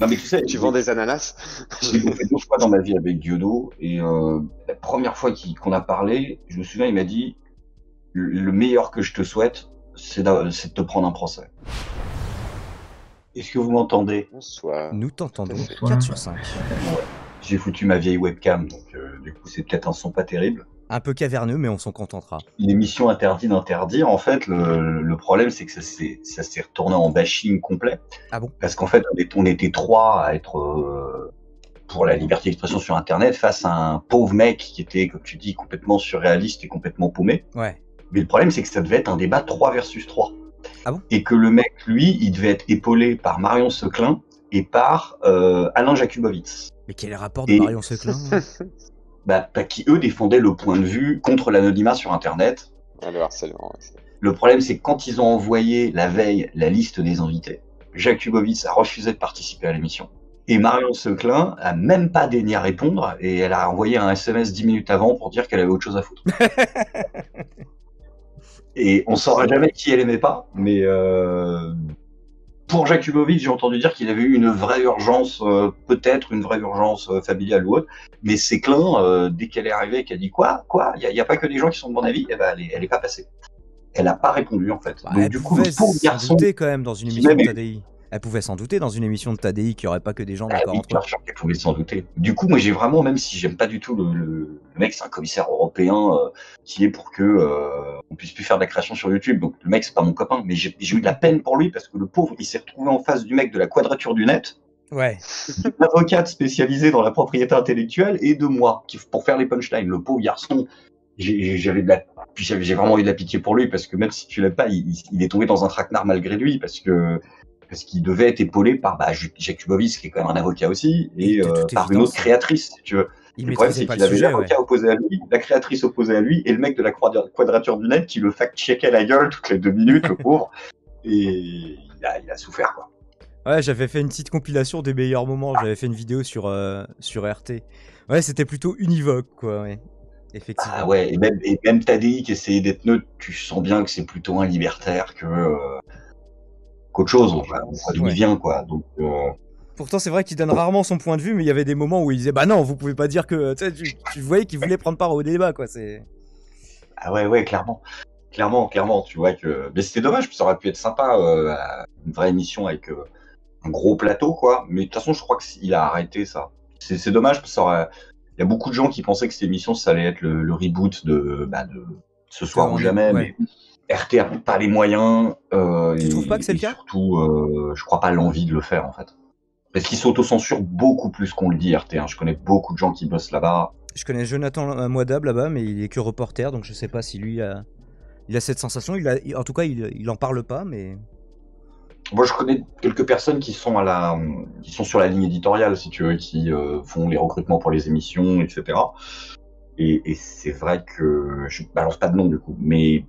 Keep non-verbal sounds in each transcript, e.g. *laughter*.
Non, mais tu sais, Tu vends des ananas *laughs* J'ai fait deux fois dans ma vie avec Diodo et euh, la première fois qu'on a parlé, je me souviens, il m'a dit le le meilleur que je te souhaite, c'est de te prendre un procès. Est-ce que vous m'entendez? Bonsoir. Nous t'entendons. Tout à fait. 4 sur 5. J'ai foutu ma vieille webcam, donc euh, du coup c'est peut-être un son pas terrible. Un peu caverneux, mais on s'en contentera. L'émission interdit d'interdire, en fait, le, le problème c'est que ça s'est ça s'est retourné en bashing complet. Ah bon? Parce qu'en fait, on, est- on était trois à être euh, pour la liberté d'expression sur Internet face à un pauvre mec qui était, comme tu dis, complètement surréaliste et complètement paumé. Ouais. Mais le problème, c'est que ça devait être un débat 3 versus 3. Ah bon? Et que le mec, lui, il devait être épaulé par Marion Seclin et par euh, Alain Jakubowicz. Mais quel est le rapport de Et- Marion *laughs* Seclin Bah, bah, qui, eux, défendaient le point de vue contre l'anonymat sur Internet. Ah, le harcèlement. ouais, c'est- Le problème, c'est que quand ils ont envoyé la veille la liste des invités, Jakubowicz a refusé de participer à l'émission. Et Marion Seclin a même pas daigné à répondre et elle a envoyé un SMS 10 minutes avant pour dire qu'elle avait autre chose à foutre. *laughs* et on saura jamais qui elle aimait pas, mais euh, pour Jakubowicz, j'ai entendu dire qu'il avait eu une vraie urgence, euh, peut-être une vraie urgence euh, familiale ou autre, mais Seclin, euh, dès qu'elle est arrivée, qu'elle dit quoi, quoi, il n'y a, pas que des gens qui sont de mon avis, eh ben, elle, est, elle est pas passée. Elle a pas répondu en fait. Bah, Donc Elle du coup, le pauvre garçon, quand même dans une émission de TADI. Elle pouvait s'en douter dans une émission de TADI qu'il n'y aurait pas que des gens Ah d'accord oui, entre eux. qu'elle pouvait s'en douter. Du coup, moi, j'ai vraiment, même si j'aime pas du tout le, le, le mec, c'est un commissaire européen euh, qui est pour que euh, on puisse plus faire de la création sur YouTube. Donc le mec, c'est pas mon copain, mais j'ai eu de la peine pour lui parce que le pauvre, il s'est retrouvé en face du mec de la quadrature du net, Ouais. *laughs* d'une avocate spécialisée dans la propriété intellectuelle et de moi qui pour faire les punchlines. Le pauvre garçon, j'ai- j'avais de la, j'ai vraiment eu de la pitié pour lui parce que même si tu l'aimes pas, il, il- il est tombé dans un traquenard malgré lui parce que parce qu'il devait être épaulé par bah, Jakubowicz qui est quand même un avocat aussi et euh, par une autre créatrice si tu veux. Il le problème c'est qu'il avait ouais. l'avocat opposé à lui, la créatrice opposée à lui et le mec de la quadra- quadrature du net qui le fact-checkait la gueule toutes les deux minutes le pauvre *laughs* et il a, il a souffert quoi. Ouais, j'avais fait une petite compilation des meilleurs moments. J'avais fait une vidéo sur, euh, sur RT. Ouais, c'était plutôt univoque, quoi, ouais. Effectivement. Ah ouais, et même, et même Tadei qui essayait d'être neutre, tu sens bien que c'est plutôt un libertaire que euh, qu'autre chose. On voit d'où Ouais. il vient, quoi. Donc, euh, Pourtant, c'est vrai qu'il donne rarement son point de vue, mais il y avait des moments où il disait Bah non, vous pouvez pas dire que. Tu voyais qu'il voulait prendre part au débat, quoi. C'est. ah ouais, ouais, clairement. Clairement, clairement, tu vois que. Mais c'était dommage, parce que ça aurait pu être sympa, euh, une vraie émission avec euh, un gros plateau, quoi. Mais de toute façon, je crois qu'il a arrêté ça. C'est c'est dommage, parce que ça aurait- il y a beaucoup de gens qui pensaient que cette émission, ça allait être le, le reboot de, bah, de Ce soir ou jamais, ouais. mais RT a pas les moyens. Euh, Tu et- trouves pas que c'est le cas Surtout, euh, je crois pas l'envie de le faire, en fait. Parce qu'ils s'autocensurent beaucoup plus qu'on le dit, RT. hein. Je connais beaucoup de gens qui bossent là-bas. Je connais Jonathan euh, Moidab là-bas, mais il est que reporter, donc je sais pas si lui a, il a cette sensation. Il a, en tout cas, il, il en parle pas, mais. Moi, je connais quelques personnes qui sont à la, qui sont sur la ligne éditoriale, si tu veux, qui euh, font les recrutements pour les émissions, etc. Et, et c'est vrai que je balance pas de nom du coup, mais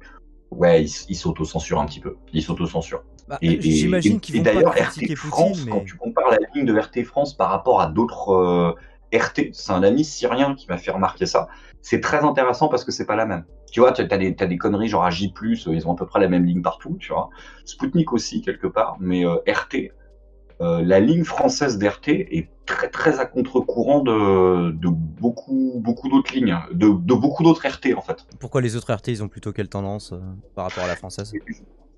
ouais, ils ils s'autocensurent un petit peu. Ils s'autocensurent. Bah, Et, J'imagine qu'ils vont d'ailleurs, RT Poutine, France, mais. quand tu compares la ligne de RT France par rapport à d'autres euh, RT, c'est un ami syrien qui m'a fait remarquer ça. C'est très intéressant parce que c'est pas la même. Tu vois, tu as des, t'as des conneries genre à J+, euh, ils ont à peu près la même ligne partout, tu vois. Spoutnik aussi, quelque part, mais euh, RT, euh, la ligne française d'RT est très très à contre-courant de, de beaucoup beaucoup d'autres lignes, de, de beaucoup d'autres RT en fait. Pourquoi les autres RT, ils ont plutôt quelle tendance euh, par rapport à la française?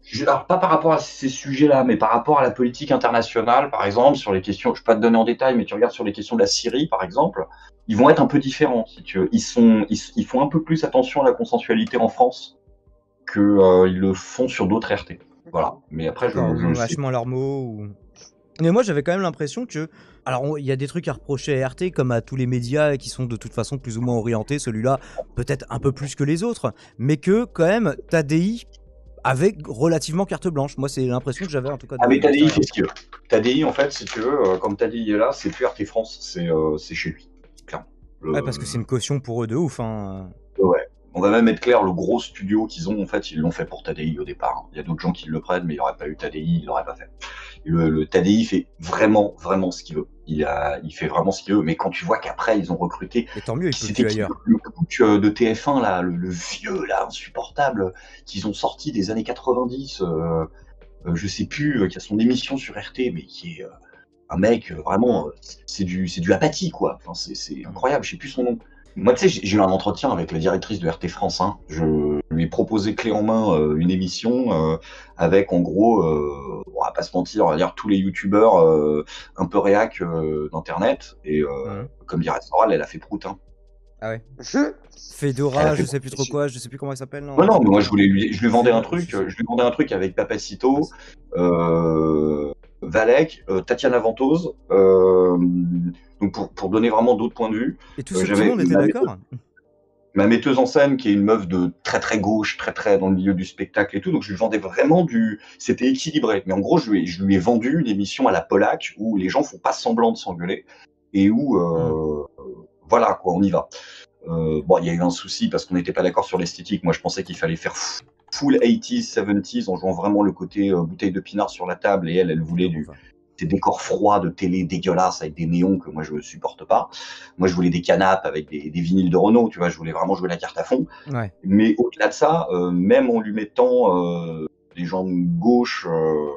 Je- alors, pas par rapport à ces sujets-là, mais par rapport à la politique internationale, par exemple, sur les questions, je peux pas te donner en détail, mais tu regardes sur les questions de la Syrie, par exemple, ils vont être un peu différents, si tu veux. Ils sont, ils, ils font un peu plus attention à la consensualité en France que euh, le font sur d'autres RT. Voilà. Mais après, je, ils vachement leurs mots. Ou... Mais moi, j'avais quand même l'impression que. Alors, il y a des trucs à reprocher à RT, comme à tous les médias qui sont de toute façon plus ou moins orientés. Celui-là, peut-être un peu plus que les autres. Mais que, quand même, TADI avait relativement carte blanche. Moi, c'est l'impression que j'avais en tout cas. Ah mais Tadi, fait ce qu'il veut. Tadi, en fait, si tu veux, euh, comme Tadi est là, c'est plus RT France, c'est euh, c'est chez lui, clairement. Le- Ouais, parce que c'est une caution pour eux de ouf. Hein. On va même être clair, le gros studio qu'ils ont, en fait, ils l'ont fait pour Tadi au départ. Il y a d'autres gens qui le prennent, mais il n'aurait pas eu Tadi, il l'aurait pas fait. Le, le Tadi fait vraiment, vraiment ce qu'il veut. Il, a, il fait vraiment ce qu'il veut, mais quand tu vois qu'après, ils ont recruté Et tant mieux, il C'était qui, le, coach euh, de TF1 là, le, le vieux là, insupportable, qu'ils ont sorti des années 90, euh, euh, je sais plus, euh, qui a son émission sur RT, mais qui est un mec vraiment, c'est du, c'est du apathie quoi. Enfin, c'est, c'est incroyable. Je sais plus son nom. Moi, tu sais, j'ai eu un entretien avec la directrice de RT France 1. Je lui ai proposé clé en main euh, une émission euh, avec, en gros, euh, on va pas se mentir, on va dire tous les youtubeurs euh, un peu réac euh, d'internet. Et comme dirait Soral, elle a fait prout. Hein. Ah ouais. Elle Fedora, je sais plus trop quoi, je sais plus comment elle s'appelle. Non, Ouais, non, mais moi je voulais lui, je lui vendais un truc, je lui vendais un truc avec Papacito, euh, Valek, euh, Tatiana Ventose, euh, donc pour, pour donner vraiment d'autres points de vue. Et tout, euh, tout le monde était d'accord. Ma metteuse en scène qui est une meuf de très très gauche, très très dans le milieu du spectacle et tout, donc je lui vendais vraiment du, c'était équilibré. Mais en gros, je lui ai, je lui ai vendu une émission à la Polac où les gens font pas semblant de s'engueuler et où, euh, voilà quoi, on y va. Euh, bon, il y a eu un souci parce qu'on n'était pas d'accord sur l'esthétique. Moi, je pensais qu'il fallait faire full 80s, 70s en jouant vraiment le côté euh, bouteille de pinard sur la table et elle, elle voulait du, des décors froids de télé dégueulasses avec des néons que moi je supporte pas. Moi, je voulais des canapes avec des, des vinyles de Renault, tu vois, je voulais vraiment jouer la carte à fond. Ouais. Mais au-delà de ça, euh, même en lui mettant euh, des gens de gauche euh,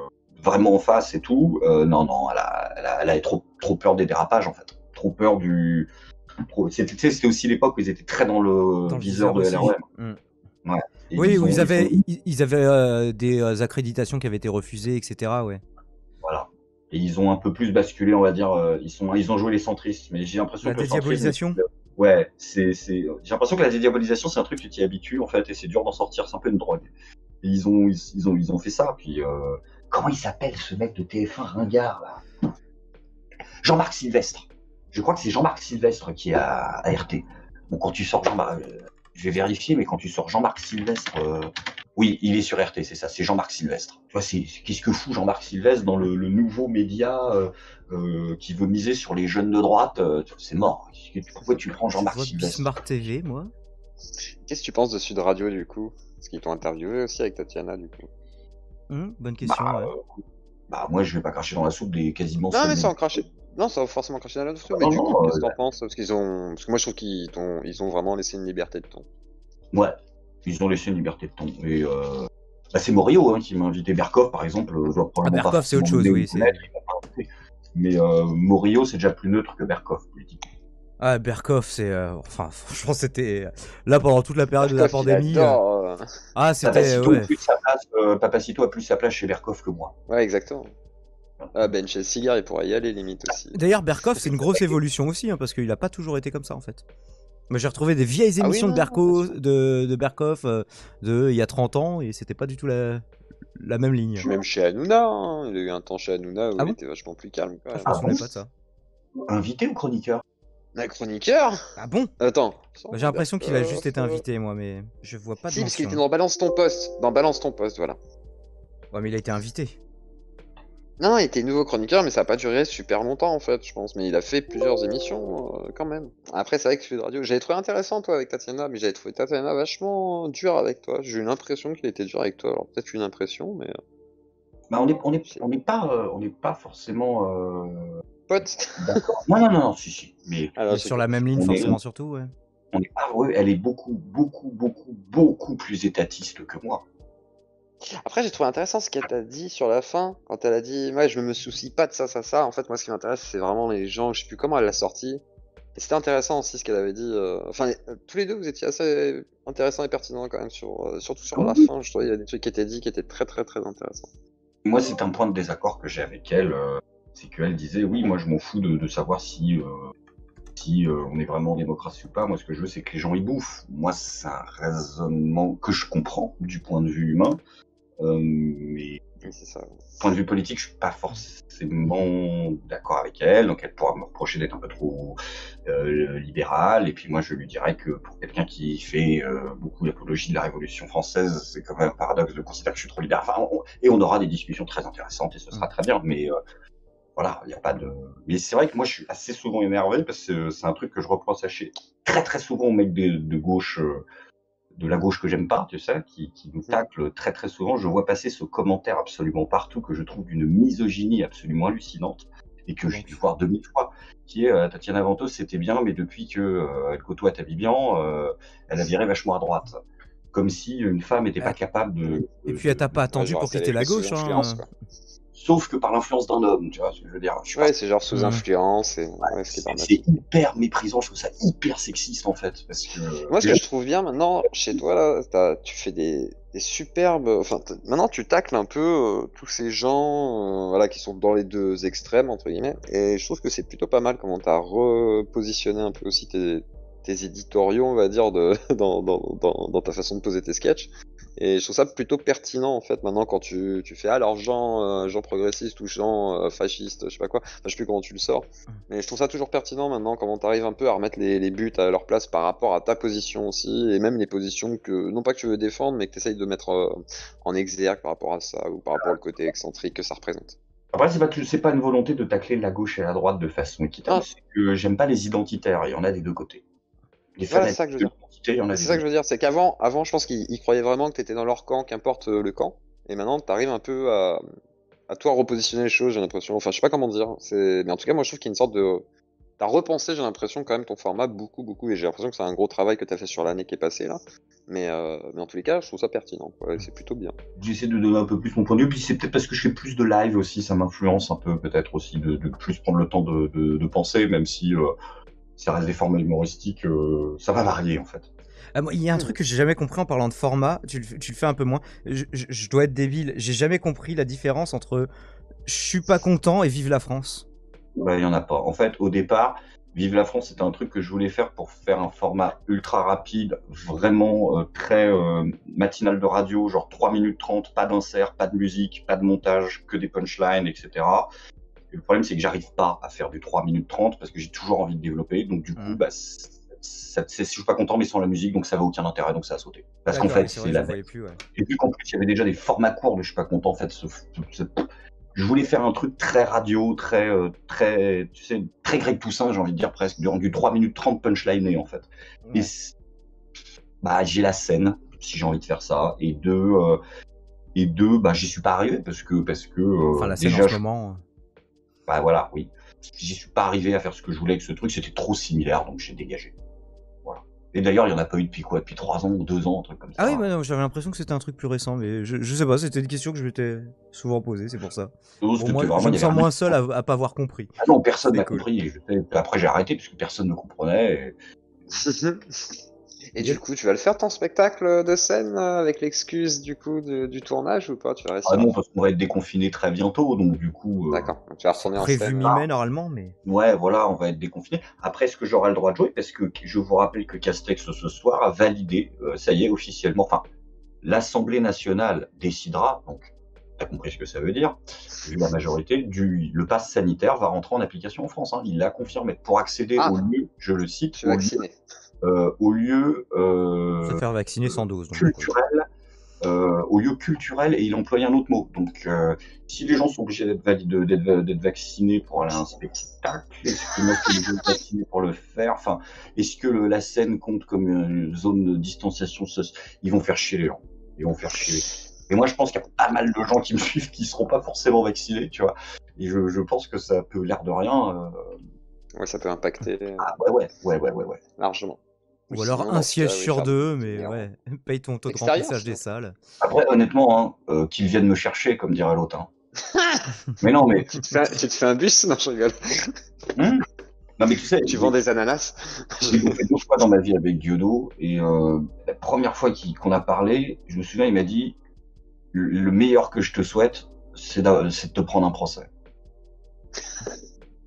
vraiment en face et tout, euh, non, non, elle a, elle a, elle a trop, trop peur des dérapages en fait, trop peur du. trop- C'était aussi l'époque où ils étaient très dans le Dans le viseur de. LRM. Mm. Oui, ils ils avaient, ils avaient euh, des accréditations qui avaient été refusées, etc. Ouais. Et ils ont un peu plus basculé, on va dire. euh, ils sont, ils ont joué les centristes, mais j'ai l'impression La que le centrisme- dédiabolisation Ouais, c'est, c'est. J'ai l'impression que la dédiabolisation, c'est un truc que tu t'y habitues en fait, et c'est dur d'en sortir. C'est un peu une drogue. Et ils ont, ils, ils ont, ils ont fait ça. Puis euh, comment il s'appelle ce mec de TF1 ringard là? Jean-Marc Sylvestre. Je crois que c'est Jean-Marc Sylvestre qui est à, à RT. Bon, quand tu sors Jean-Marc, euh, je vais vérifier, mais quand tu sors Jean-Marc Sylvestre, euh, oui, il est sur RT, c'est ça, c'est Jean-Marc Sylvestre. Tu vois, c'est qu'est-ce que fout Jean-Marc Sylvestre dans le, le nouveau média euh, euh, qui veut miser sur les jeunes de droite euh, C'est mort. Pourquoi tu prends Je Jean-Marc vois Sylvestre Bismarck TV, moi. Qu'est-ce que tu penses de Sud Radio du coup? Parce qu'ils t'ont interviewé aussi avec Tatiana du coup. Hum, bonne question. bah, ouais. euh, bah, moi, je vais pas cracher dans la soupe des quasiment. Non mais sans cracher. Non, ça va forcément cracher dans la soupe, Ah, mais non, du coup, qu'est-ce que t'en penses? Parce qu'ils ont. Parce que moi je trouve qu'ils t'ont... ils ont vraiment laissé une liberté de ton. Ouais, ils ont laissé une liberté de ton. Et euh, bah, c'est Morio hein, qui m'a invité. Berkov, par exemple, euh, je dois probablement Ah, Berkov, pas c'est autre chose, oui. Mais euh, Morio, c'est déjà plus neutre que Berkov, politiquement. Ah, Berkoff, c'est. euh, Enfin, *laughs* franchement, c'était. Là, pendant toute la période de la pandémie. adore, euh, Ah, c'était. Papacito, Ouais. a plus sa place, euh, Papacito a plus sa place chez Berkov que moi. Ouais, exactement. Ah, Ben chez Cigar, il pourrait y aller limite aussi. D'ailleurs, Berkoff, c'est une grosse évolution aussi, hein, parce qu'il a pas toujours été comme ça, en fait. Moi, j'ai retrouvé des vieilles Ah oui, émissions non, de, Berko, de, de Berkoff euh, de il y a 30 ans, et c'était pas du tout la, la même ligne. Puis même chez Hanouna, hein. il y a eu un temps chez Hanouna où Ah il bon était vachement plus calme quand Ah, même. je me Ah souvenais pas de ça. Invité ou chroniqueur? Un chroniqueur? Ah bon? Attends. J'ai l'impression qu'il a juste été Euh, invité, moi, mais je vois pas de Si, parce qu'il était dans Balance ton poste. Dans Balance ton poste, voilà. Ouais, mais il a été invité. Non, il était nouveau chroniqueur, mais ça a pas duré super longtemps en fait, je pense. Mais il a fait plusieurs émissions euh, quand même. Après, c'est vrai que Sud Radio, j'avais trouvé intéressant toi avec Tatiana, mais j'avais trouvé Tatiana vachement dur avec toi. J'ai eu l'impression qu'il était dur avec toi. Alors peut-être une impression, mais euh, bah, On n'est on est, on n'est pas, euh, on pas forcément euh, pote. d'accord. non, non, non, non, si, si. Mais Alors, c'est sur la même ligne, on est- forcément, surtout, ouais. on n'est pas heureux. Elle est beaucoup, beaucoup, beaucoup, beaucoup plus étatiste que moi. Après, j'ai trouvé intéressant ce qu'elle t'a dit sur la fin, quand elle a dit Ouais, je me soucie pas de ça, ça, ça. En fait, moi, ce qui m'intéresse, c'est vraiment les gens. Je sais plus comment elle l'a sorti. Et c'était intéressant aussi ce qu'elle avait dit. euh, Enfin, euh, tous les deux, vous étiez assez intéressants et pertinents quand même, sur, euh, surtout sur la fin. Je trouvais il y a des trucs qui étaient dit qui étaient très, très, très intéressants. Moi, c'est un point de désaccord que j'ai avec elle. c'est qu'elle disait Oui, moi, je m'en fous de, de savoir si, euh, si euh, on est vraiment en démocratie ou pas. Moi, ce que je veux, c'est que les gens y bouffent. Moi, c'est un raisonnement que je comprends du point de vue humain. Euh, mais Oui, ça. point de vue politique, je suis pas forcément d'accord avec elle, donc elle pourra me reprocher d'être un peu trop euh, libérale. Et puis moi, je lui dirais que pour quelqu'un qui fait euh, beaucoup l'apologie de la Révolution française, c'est quand même un paradoxe de considérer que je suis trop libéral. Enfin, on- et on aura des discussions très intéressantes et ce sera très bien. Mais euh, voilà, il n'y a pas de. Mais c'est vrai que moi, je suis assez souvent énervé parce que c'est un truc que je reproche à chez très très souvent aux mecs de, de gauche. De la gauche que j'aime pas, tu sais, qui, qui nous tacle très très souvent. Je vois passer ce commentaire absolument partout que je trouve d'une misogynie absolument hallucinante et que j'ai dû voir 2000 fois, qui est euh, Tatiana Ventos, c'était bien, mais depuis que euh, elle côtoie Tabibian, euh, elle a viré vachement à droite. Comme si une femme n'était pas capable de. Et puis, elle t'a pas attendu pour quitter la gauche, hein. Sauf que par l'influence d'un homme, tu vois ce que je veux dire. Je Ouais, pas- c'est genre sous Mhm. influence, et ouais, c'est hyper méprisant, je trouve ça hyper sexiste en fait. Parce que, Moi, ce que je trouve bien maintenant, chez toi, là, t'as- tu fais des, des superbes. Enfin, maintenant, tu tacles un peu euh, tous ces gens euh, voilà, qui sont dans les deux extrêmes, entre guillemets. Et je trouve que c'est plutôt pas mal comment t'as repositionné un peu aussi tes, tes éditoriaux, on va dire, de, *laughs* dans, dans, dans, dans ta façon de poser tes sketchs. Et je trouve ça plutôt pertinent, en fait, maintenant, quand tu, tu fais, alors, gens, euh, gens progressistes ou gens euh, fascistes, je sais pas quoi. Enfin, je sais plus comment tu le sors. Mais je trouve ça toujours pertinent maintenant, comment t'arrives un peu à remettre les, les buts à leur place par rapport à ta position aussi, et même les positions que, non pas que tu veux défendre, mais que t'essayes de mettre euh, en exergue par rapport à ça, ou par rapport au côté excentrique que ça représente. Après, c'est pas, c'est pas une volonté de tacler la gauche et la droite de façon équitable, Ah. c'est que j'aime pas les identitaires, il y en a des deux côtés. Les Voilà, fanatiques c'est ça que je veux dire. C'est des ça deux que je veux dire, c'est qu'avant, avant, je pense qu'ils ils croyaient vraiment que t'étais dans leur camp, qu'importe euh, le camp, et maintenant t'arrives un peu à, à toi repositionner les choses, j'ai l'impression. Enfin, je sais pas comment dire, c'est, mais en tout cas, moi je trouve qu'il y a une sorte de, t'as repensé, j'ai l'impression quand même ton format beaucoup, beaucoup, et j'ai l'impression que c'est un gros travail que t'as fait sur l'année qui est passée là. Mais, euh, mais en tous les cas, je trouve ça pertinent, c'est plutôt bien. J'essaie de donner un peu plus mon point de vue, puis c'est peut-être parce que je fais plus de live aussi, ça m'influence un peu peut-être aussi de, de plus prendre le temps de, de, de penser, même si euh, ça reste des formats humoristiques, euh, ça va varier en fait. Ah, moi, Il y a un truc que j'ai jamais compris en parlant de format, tu le, tu le fais un peu moins. Je, je- je dois être débile, j'ai jamais compris la différence entre je suis pas content et vive la France. Bah, il y en a pas. En fait, au départ, Vive la France, c'était un truc que je voulais faire pour faire un format ultra rapide, vraiment euh, très euh, matinal de radio, genre 3 minutes 30, pas d'insert, pas de musique, pas de montage, que des punchlines, etc. Le problème, c'est que j'arrive pas à faire du 3 minutes 30 parce que j'ai toujours envie de développer. Donc, du coup, Mhm. bah, ça, je suis pas content, mais sans la musique, donc ça va aucun intérêt, donc ça a sauté. Parce qu'en fait, c'est la plus, ouais. et vu qu'en plus, il y avait déjà des formats courts de je suis pas content, en fait, ce- ce- je voulais faire un truc très radio, très, euh, très, tu sais, très Greg Toussaint, j'ai envie de dire presque, durant du 3 minutes 30 punchline en fait. Et Ouais. bah, j'ai la scène, si j'ai envie de faire ça, et deux, euh, et deux, bah, j'y suis pas arrivé parce que, parce que, euh, Enfin, la scène déjà, en ce moment. Bah voilà, oui. J'y suis pas arrivé à faire ce que je voulais avec ce truc, c'était trop similaire, donc j'ai dégagé. Voilà. Et d'ailleurs, il y en a pas eu depuis quoi? Depuis 3 ans ou 2 ans, un truc comme ça. Ah oui, bah non, j'avais l'impression que c'était un truc plus récent, mais je, je sais pas, c'était une question que je m'étais souvent posée, c'est pour ça. Moi, vraiment- je me sens moins seul à, à pas avoir compris. Ah non, personne n'a cool. compris. Et je sais- Après, j'ai arrêté parce que personne ne comprenait. Et *laughs* du coup, tu vas le faire ton spectacle de scène euh, avec l'excuse du coup de- du tournage ou pas? Tu vas Et... Ah non, parce qu'on va être déconfiné très bientôt, donc du coup, euh, D'accord, tu vas retourner en Prévu scène. mi-mai normalement, mais. ouais, voilà, on va être déconfiné. Après, est-ce que j'aurai le droit de jouer? Parce que je vous rappelle que Castex ce soir a validé, euh, ça y est, officiellement. Enfin, l'Assemblée nationale décidera. Donc, t'as compris ce que ça veut dire Vu la majorité, du le pass sanitaire va rentrer en application en France. hein. Il l'a confirmé. Pour accéder Ah. au lieu, je le cite, Tu au lieu, vacciné. Au lieu euh, Se faire vacciner sans dose. donc, culturel euh, au lieu culturel et il emploie un autre mot. Donc, euh, si les gens sont obligés d'être valide- d'être d'être vaccinés pour aller à un spectacle, est-ce que moi je suis obligé d'être vacciné pour le faire Enfin, est-ce que le- la scène compte comme une zone de distanciation sociale Ils vont faire chier les gens. Ils vont faire chier. Et moi, je pense qu'il y a pas mal de gens qui me suivent qui seront pas forcément vaccinés, tu vois. Et je, je pense que ça peut l'air de rien. euh, Ouais, ça peut impacter euh, Ah ouais, ouais, ouais, ouais, ouais, ouais. largement. Ou alors Sinon, un siège sur deux, mais ouais, *laughs* paye ton taux de remplissage des sinon. salles. Après, honnêtement, hein, euh, qu'ils viennent me chercher, comme dirait l'autre. hein. *laughs* mais non, mais Tu te fais un, tu te fais un bus Non, je rigole. *laughs* Hmm? Non, mais tu sais, tu vends des ananas J'ai fait deux fois dans ma vie avec Diodo et euh, la première fois qu'on a parlé, je me souviens, il m'a dit le le meilleur que je te souhaite, c'est c'est de te prendre un procès.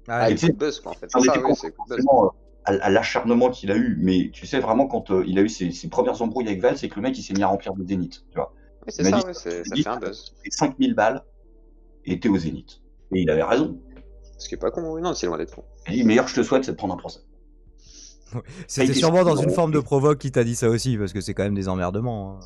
Ah, et de buzz, quoi, en fait. C'est ça, étais oui, à, à l'acharnement qu'il a eu, mais tu sais vraiment quand euh, il a eu ses, ses premières embrouilles avec Val, c'est que le mec il s'est mis à remplir des zéniths, tu vois. Oui, c'est Il m'a ça, dit- oui, c'est- ça dit- fait un buzz. Et 5000 balles et t'es au zénith. Et il avait raison. Ce qui est pas con, oui, non, c'est loin d'être con. Il dit le meilleur que je te souhaite, c'est de prendre un procès. C'était sûrement dans une forme de provoque qui t'a dit ça aussi, parce que c'est quand même des emmerdements. hein.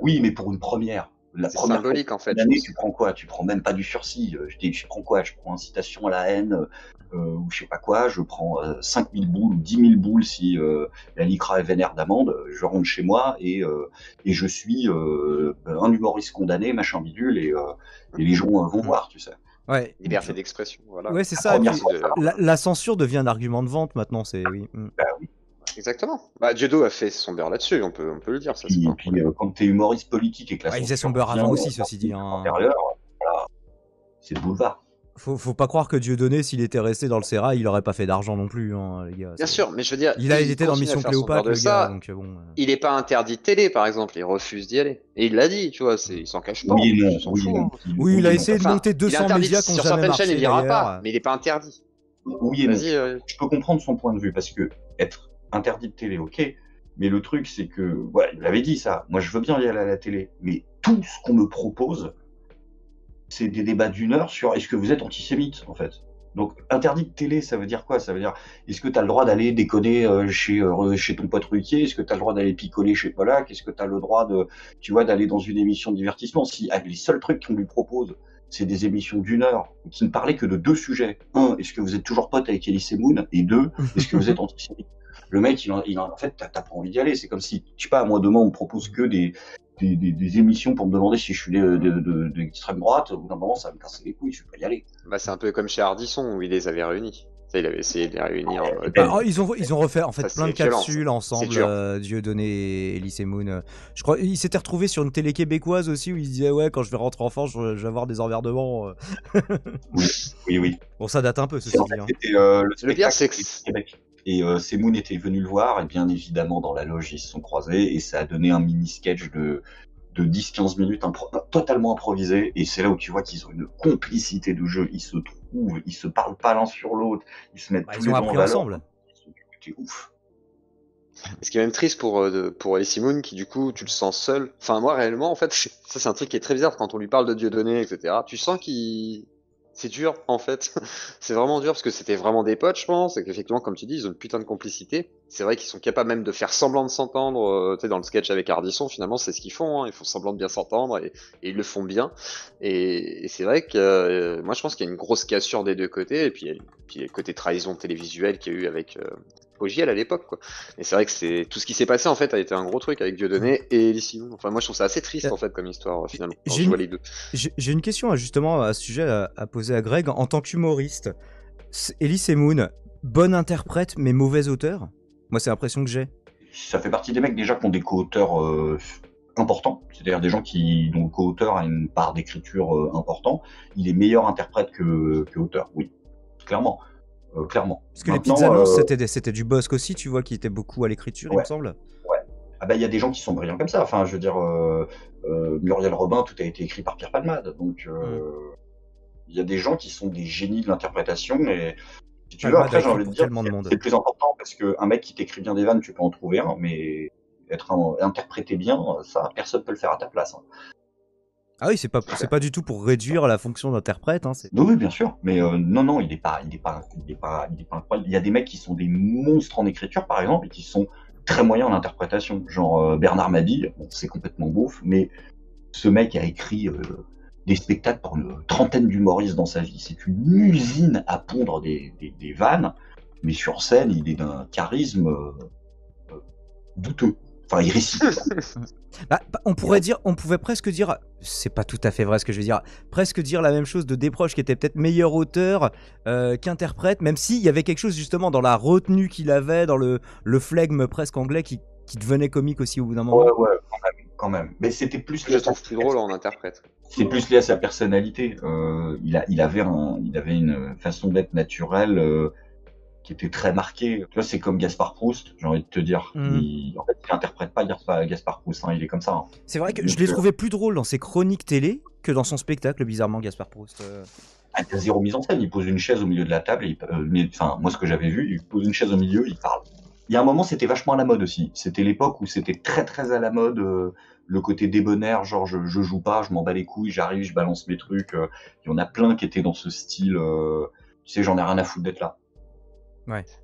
Oui, mais pour une première. La première symbolique, en fait. L'année, tu prends quoi? Tu prends même pas du sursis. Euh, Je, dis, je prends quoi? Je prends incitation à la haine euh, ou je sais pas quoi. Je prends euh, 5000 boules ou 10 000 boules si euh, la LICRA est vénère d'amende. Je rentre chez moi et, euh, et je suis euh, un humoriste condamné, machin bidule, et, euh, et les gens euh, vont voir, tu sais. Ouais. Liberté d'expression, voilà. Ouais, c'est La ça. fois, euh, va. la, la censure devient un argument de vente maintenant, c'est oui. mm. Exactement. Bah, Diodo a fait son beurre là-dessus, on peut, on peut le dire, ça, c'est Puis, euh, quand t'es humoriste politique et que la Ouais, il faisait son beurre avant aussi, euh, ceci dit, hein. intérieur, voilà. c'est le boulevard. Faut, faut pas croire que Dieudonné, s'il était resté dans le Sérail, il aurait pas fait d'argent non plus, hein, les gars. Bien sûr, mais je veux dire. Il, a, il était dans Mission Cléopâtre, le gars, ça. donc euh, bon. euh. Il est pas interdit de télé, par exemple. Il refuse d'y aller. Et il l'a dit, tu vois. Il s'en cache pas. Oui et non. il s'en Oui, et non. hein. Oui, il a et non. essayé de monter il est 200 interdit médias qui ont sur jamais certaines marché chaînes, il ira pas, mais il est pas interdit. Oui et euh, je peux comprendre son point de vue parce que être interdit de télé, ok. Mais le truc, c'est que, ouais, il avait dit ça. Moi, je veux bien y aller à la télé, mais tout ce qu'on me propose, c'est des débats d'une heure sur est-ce que vous êtes antisémite, en fait. Donc, interdit de télé, ça veut dire quoi? Ça veut dire, est-ce que tu as le droit d'aller déconner euh, chez, euh, chez ton pote Ruquier? Est-ce que tu as le droit d'aller picoler chez Polak? Est-ce que tu as le droit de, tu vois, d'aller dans une émission de divertissement? Si ah, les seuls trucs qu'on lui propose, c'est des émissions d'une heure qui ne parlaient que de deux sujets. Un, est-ce que vous êtes toujours pote avec Elise Moon Et deux, est-ce que vous êtes antisémite *laughs* Le mec, il en, il en, en fait, t'as pas envie d'y aller. C'est comme si, je sais pas, moi demain, on me propose que des, des, des, des émissions pour me demander si je suis de, de, de- d'extrême droite. Au bout d'un moment, ça va me casser les couilles, je vais pas y aller. Bah, c'est un peu comme chez Ardisson où il les avait réunis. Ça, il avait essayé de les réunir. en mode- Bah, oh, ils, ont, ils ont refait en fait Ça, plein de c'est violent, capsules ensemble, euh, Dieudonné et Elise Moon. euh. Je crois ils s'étaient retrouvés sur une télé québécoise aussi où ils se disaient ouais quand je vais rentrer en France je, je vais avoir des emmerdements. euh. Oui, oui. Bon ça date un peu ceci dit. hein. euh, le Le pire, c'est que-. Et euh, Semoun était venu le voir, et bien évidemment, dans la loge, ils se sont croisés, et ça a donné un mini-sketch de, de 10-15 minutes impro- totalement improvisé, et c'est là où tu vois qu'ils ont une complicité de jeu, ils se trouvent, ils se parlent pas l'un sur l'autre, ils se mettent Bah, tous ils les ont appris ensemble. C'est ouf. Ce qui est même triste pour, euh, pour Alice Moon, qui du coup, tu le sens seul. Enfin, moi, réellement, en fait, ça, c'est un truc qui est très bizarre quand on lui parle de Dieudonné, etc. Tu sens qu'il. C'est dur, en fait. *laughs* c'est vraiment dur parce que c'était vraiment des potes, je pense, et qu'effectivement, comme tu dis, ils ont une putain de complicité. C'est vrai qu'ils sont capables même de faire semblant de s'entendre. euh, tu sais, dans le sketch avec Ardisson, finalement, c'est ce qu'ils font. hein. Ils font semblant de bien s'entendre et, et ils le font bien. Et, et c'est vrai que euh, moi, je pense qu'il y a une grosse cassure des deux côtés. Et puis, il y a- il y a le côté trahison télévisuelle qu'il y a eu avec euh, Ogiel à l'époque, quoi. Et c'est vrai que c'est tout ce qui s'est passé en fait a été un gros truc avec Dieudonné et Elissimon. Enfin moi je trouve ça assez triste en fait comme histoire finalement. Quand J'ai je vois une- les deux. J'ai j'ai une question à, justement à ce sujet à, à poser à Greg en tant qu'humoriste. Elise Moon, bonne interprète mais mauvais auteur Moi c'est l'impression que j'ai. Ça fait partie des mecs déjà qui ont des co-auteurs euh, importants, c'est-à-dire des gens qui dont le co-auteur a une part d'écriture euh, important. Il est meilleur interprète que, que auteur, oui, clairement, Euh, clairement. Parce que les petites annonces euh, c'était du Bosque aussi, tu vois, qui était beaucoup à l'écriture, il me Ouais. semble. Ah bah il y a des gens qui sont brillants comme ça. Enfin, je veux dire, euh, Muriel Robin, tout a été écrit par Pierre Palmade, donc euh, il y a des gens qui sont des génies de l'interprétation et si tu veux, Palmade après j'ai envie de dire, c'est le plus important parce que un mec qui t'écrit bien des vannes, tu peux en trouver un, mais être un- interprété bien, ça personne peut le faire à ta place. hein. Ah oui, c'est pas c'est pas du tout pour réduire la fonction d'interprète. Hein, Oui, oui, bien sûr, mais euh, non, non, il est pas, il est pas, il pas, pas incroyable. Il y a des mecs qui sont des monstres en écriture, par exemple, et qui sont très moyens en interprétation. Genre euh, Bernard Mabille, c'est complètement beauf, mais ce mec a écrit euh, des spectacles pour une trentaine d'humoristes dans sa vie. C'est une usine à pondre des, vannes, mais sur scène, il est d'un charisme douteux. Enfin, il récite. Bah, bah, on pourrait dire, on pouvait presque dire, c'est pas tout à fait vrai ce que je vais dire, presque dire la même chose de Desproges qui était peut-être meilleur auteur euh, qu'interprète, même s'il y avait quelque chose justement dans la retenue qu'il avait, dans le, le flegme presque anglais qui, qui devenait comique aussi au bout d'un moment. ouais, ouais, quand même, quand même. Mais c'était plus Je trouve plus drôle en interprète. c'est plus lié à sa personnalité. Euh, il, a, il, avait un, il avait une façon d'être naturelle euh, qui était très marquée. Tu vois, c'est comme Gaspard Proust, j'ai envie de te dire. Mhm. Il, en fait, il interprète pas Gaspard, Proust, hein, il est comme ça. hein. C'est vrai que Donc, je l'ai euh, trouvé plus drôle dans ses chroniques télé que dans son spectacle, bizarrement, Gaspard Proust. Euh, Ah, il y a zéro mise en scène, il pose une chaise au milieu de la table, et il, euh, enfin, moi ce que j'avais vu, il pose une chaise au milieu, il parle. Il y a un moment, c'était vachement à la mode aussi. C'était l'époque où c'était très très à la mode euh, le côté débonnaire, genre je, je joue pas, je m'en bats les couilles, j'arrive, je balance mes trucs. euh. Il y en a plein qui étaient dans ce style. tu sais, j'en ai rien à foutre d'être là.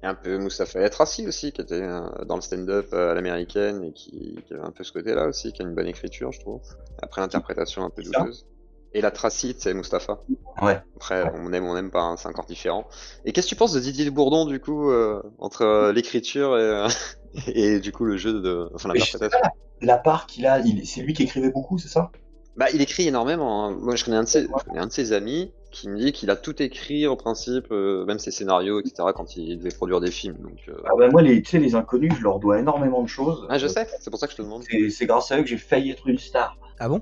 Et un peu Moustapha Etrassi aussi, qui était euh, dans le stand-up euh, à l'américaine et qui, qui avait un peu ce côté-là aussi, qui a une bonne écriture, je trouve. Après l'interprétation un peu douteuse. Et la Tracy, c'est Moustapha. Ouais. Après, Ouais. on aime, on aime pas, hein, c'est encore différent. Et qu'est-ce que tu penses de Didier Bourdon, du coup, euh, entre euh, l'écriture et, euh, *laughs* et du coup le jeu de, enfin l'interprétation? La part qu'il a, c'est lui qui écrivait beaucoup, c'est ça? Bah, il écrit énormément. hein. Moi, je connais un de ses, je connais un de ses amis qui me dit qu'il a tout écrit en principe, euh, même ses scénarios, etc. quand il devait produire des films. Donc, euh, ah bah, Moi, les, tu sais, les inconnus, je leur dois énormément de choses. ah, je Euh, sais. C'est pour ça que je te demande. C'est grâce à eux que j'ai failli être une star. Ah bon?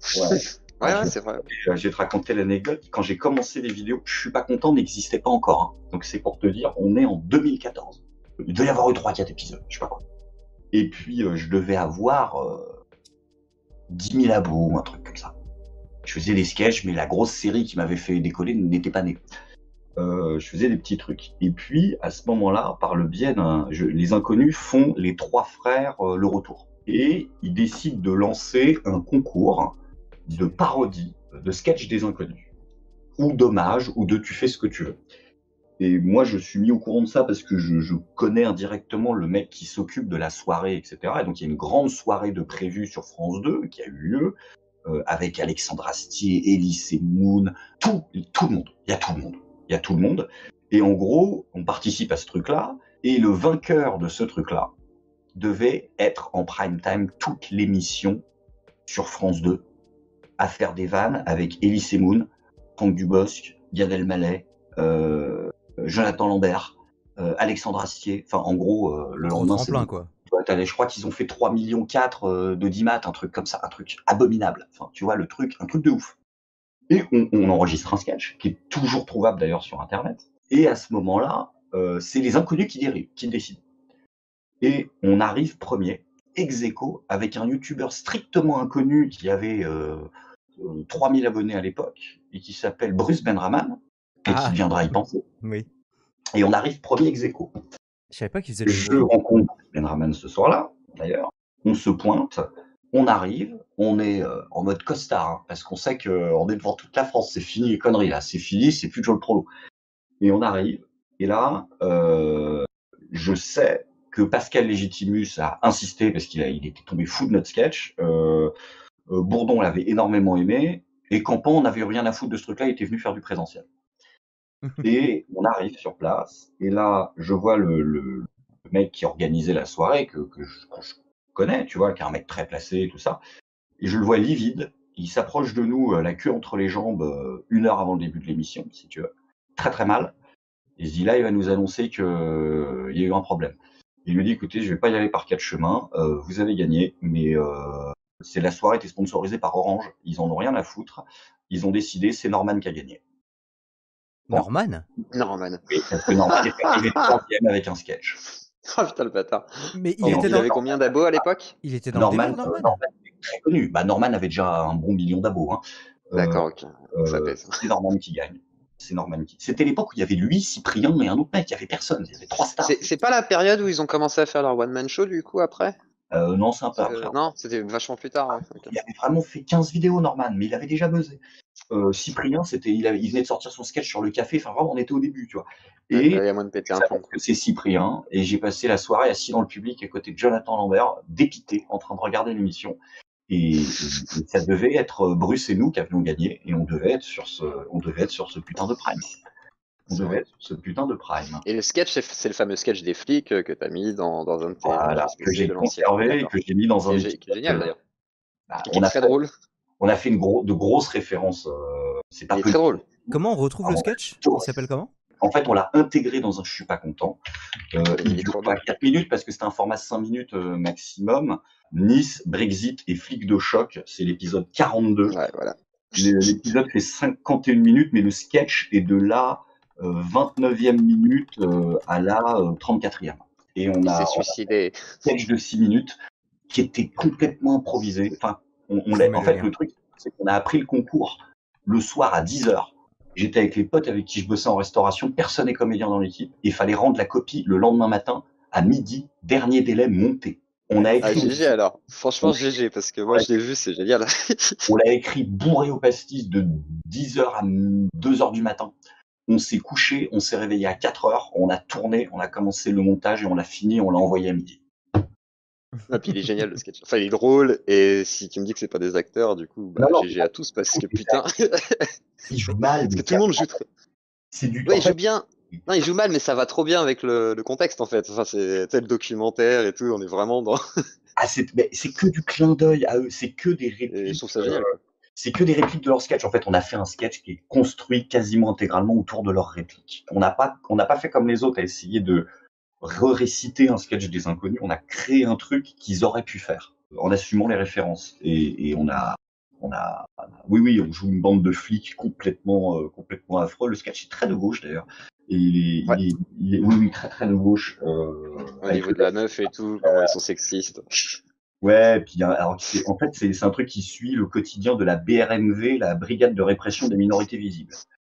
*laughs* Ouais. Ouais, ouais, c'est vrai. Je vais te raconter l'anecdote. Quand j'ai commencé les vidéos, je suis pas content n'existait pas encore. hein. Donc c'est pour te dire, on est en 2014. Il doit y avoir eu 3-4 épisodes, je sais pas quoi. Et puis euh, je devais avoir euh, 10 000 abos ou un truc comme ça. Je faisais des sketchs, mais la grosse série qui m'avait fait décoller n'était pas née. Euh, je faisais des petits trucs. Et puis, à ce moment-là, par le biais d'un... Les Inconnus font les trois frères euh, le retour. Et ils décident de lancer un concours de parodie, de sketch des Inconnus. Ou d'hommage, ou de tu fais ce que tu veux. Et moi, je suis mis au courant de ça parce que je, je connais indirectement le mec qui s'occupe de la soirée, etc. Et donc, il y a une grande soirée de prévue sur France 2 qui a eu lieu euh, avec Alexandre Astier, Elise Moon, tout, tout le monde. Il y a tout le monde. Il y a tout le monde. Et en gros, on participe à ce truc-là. Et le vainqueur de ce truc-là devait être en prime time toute l'émission sur France 2 à faire des vannes avec Elise Moon, Franck Dubosc, Gad Elmaleh, euh, Jonathan Lambert, euh, Alexandre Astier. Enfin, en gros, euh, le lendemain, c'est quoi. Je crois qu'ils ont fait 3 millions 4 euh, d'audimat, un truc comme ça, un truc abominable. Enfin, tu vois, le truc, un truc de ouf. Et on, on enregistre un sketch, qui est toujours trouvable d'ailleurs sur Internet. Et à ce moment-là, euh, c'est les inconnus qui, dérivent, qui décident. Et on arrive premier, ex aequo, avec un youtubeur strictement inconnu qui avait euh, euh, 3000 abonnés à l'époque, et qui s'appelle Bruce Benraman, et Ah. qui viendra y penser. Oui. Et on arrive premier ex aequo. Je savais pas qu'ils faisaient Je jeu. rencontre Ben Raman ce soir-là, d'ailleurs. On se pointe, on arrive, on est euh, en mode costard, hein, parce qu'on sait qu'on est devant toute la France. C'est fini les conneries, là. C'est fini, c'est plus Joel Prolo. Et on arrive, et là, euh, je sais que Pascal Légitimus a insisté, parce qu'il il était tombé fou de notre sketch. Euh, euh, Bourdon l'avait énormément aimé, et Campan, on n'avait rien à foutre de ce truc-là, il était venu faire du présentiel. Et *laughs* on arrive sur place, et là, je vois le, le, le mec qui organisait la soirée, que, que, je, que je connais, tu vois, qui est un mec très placé et tout ça. Et je le vois livide. Il s'approche de nous, euh, la queue entre les jambes, euh, une heure avant le début de l'émission, si tu veux. Très très mal. Et il se dit là, il va nous annoncer qu'il y a eu un problème. Il lui dit écoutez, je vais pas y aller par quatre chemins. euh, vous avez gagné, mais euh, c'est la soirée était sponsorisée par Orange. Ils en ont rien à foutre. Ils ont décidé, c'est Norman qui a gagné. Norman Norman. Oui, parce que Norman est troisième avec un sketch. *laughs* Oh putain, le bâtard. Mais il était Il dans, avait combien d'abos à l'époque? Il était dans Norman, le Norman Norman est très connu. Bah, Norman avait déjà un bon million d'abos. Hein. Euh, D'accord, ok. Ça euh, pèse. c'est Norman qui gagne. C'est Norman qui. C'était l'époque où il y avait lui, Cyprien et un autre mec. Il y avait personne. Il y avait trois stars. C'est c'est pas la période où ils ont commencé à faire leur one-man show du coup après? Euh, non, c'est un peu Euh, après. Non, c'était vachement plus tard. ouais. Ok. Il avait vraiment fait 15 vidéos, Norman, mais il avait déjà buzzé. Euh, Cyprien, c'était, il, avait- il venait de sortir son sketch sur le café. Enfin, vraiment, on était au début, tu vois. Il Et y a moins de péter un ça plomb. parce que c'est Cyprien. Et j'ai passé la soirée assis dans le public à côté de Jonathan Lambert, dépité, en train de regarder l'émission. Et, et ça devait être Bruce et nous qui avions gagné, et on devait être sur ce, on devait être sur ce putain de prime. On C'est devait vrai. être sur ce putain de prime. Et le sketch, c'est c'est le fameux sketch des flics euh, que t'as mis dans, dans un de tes Voilà, que j'ai conservé et que j'ai mis dans un. est, gé- qui est génial d'ailleurs. Bah, on, a très fait, drôle. on a fait une gros, de grosses références. euh, c'est pas très drôle. Comment on retrouve le Ah, sketch? Il s'appelle comment? En fait, on l'a intégré dans un Je suis pas content. Euh, Il est dure pas bien. 4 minutes parce que c'était un format 5 minutes euh, maximum. Nice, Brexit et flic de choc, c'est l'épisode 42. Ouais, voilà. L'é- L'épisode fait 51 minutes, mais le sketch est de la euh, 29e minute euh, à la euh, 34e. Et on a, suicidé. un sketch de 6 minutes qui était complètement improvisé. Enfin, on, l'a- en fait, le truc, c'est qu'on a appris le concours le soir à 10h. J'étais avec les potes avec qui je bossais en restauration, personne n'est comédien dans l'équipe, et il fallait rendre la copie le lendemain matin à midi, dernier délai monté. On a Ah, écrit, GG alors. Franchement. GG, parce que moi Ouais. je l'ai vu, c'est génial. on l'a écrit bourré au pastis de 10h à 2h du matin. On s'est couché, on s'est réveillé à 4h, on a tourné, on a commencé le montage et on l'a fini, on l'a envoyé à midi. Ah, puis il est génial le sketch. Enfin, il est drôle, et si tu me dis que c'est pas des acteurs, du coup, bah, Non, non. GG à tous, parce que putain. *laughs* Il joue mal, parce que tout le monde joue très. c'est du Ouais, il fait, joue bien. Non, il joue mal, mais ça va trop bien avec le, le contexte en fait. Enfin, c'est tel documentaire et tout, on est vraiment dans. ah, c'est que du clin d'œil à eux, c'est que des Et répliques. je trouve ça génial. euh, c'est que des répliques de leur sketch. En fait, on a fait un sketch qui est construit quasiment intégralement autour de leurs répliques. On n'a pas, on n'a pas fait comme les autres à essayer de réciter un sketch des inconnus. On a créé un truc qu'ils auraient pu faire en assumant les références. Et, et on a, On a, oui, oui, on joue une bande de flics complètement, euh, complètement affreux. Le sketch est très de gauche d'ailleurs. Et il est, Ouais. il est, il est- oui, oui, très, très de gauche. Euh, Au niveau de la meuf et tout, ils sont sexistes. Ouais, puis alors c'est- en fait c'est c'est un truc qui suit le quotidien de la BRMV, la Brigade de répression des minorités visibles. *laughs*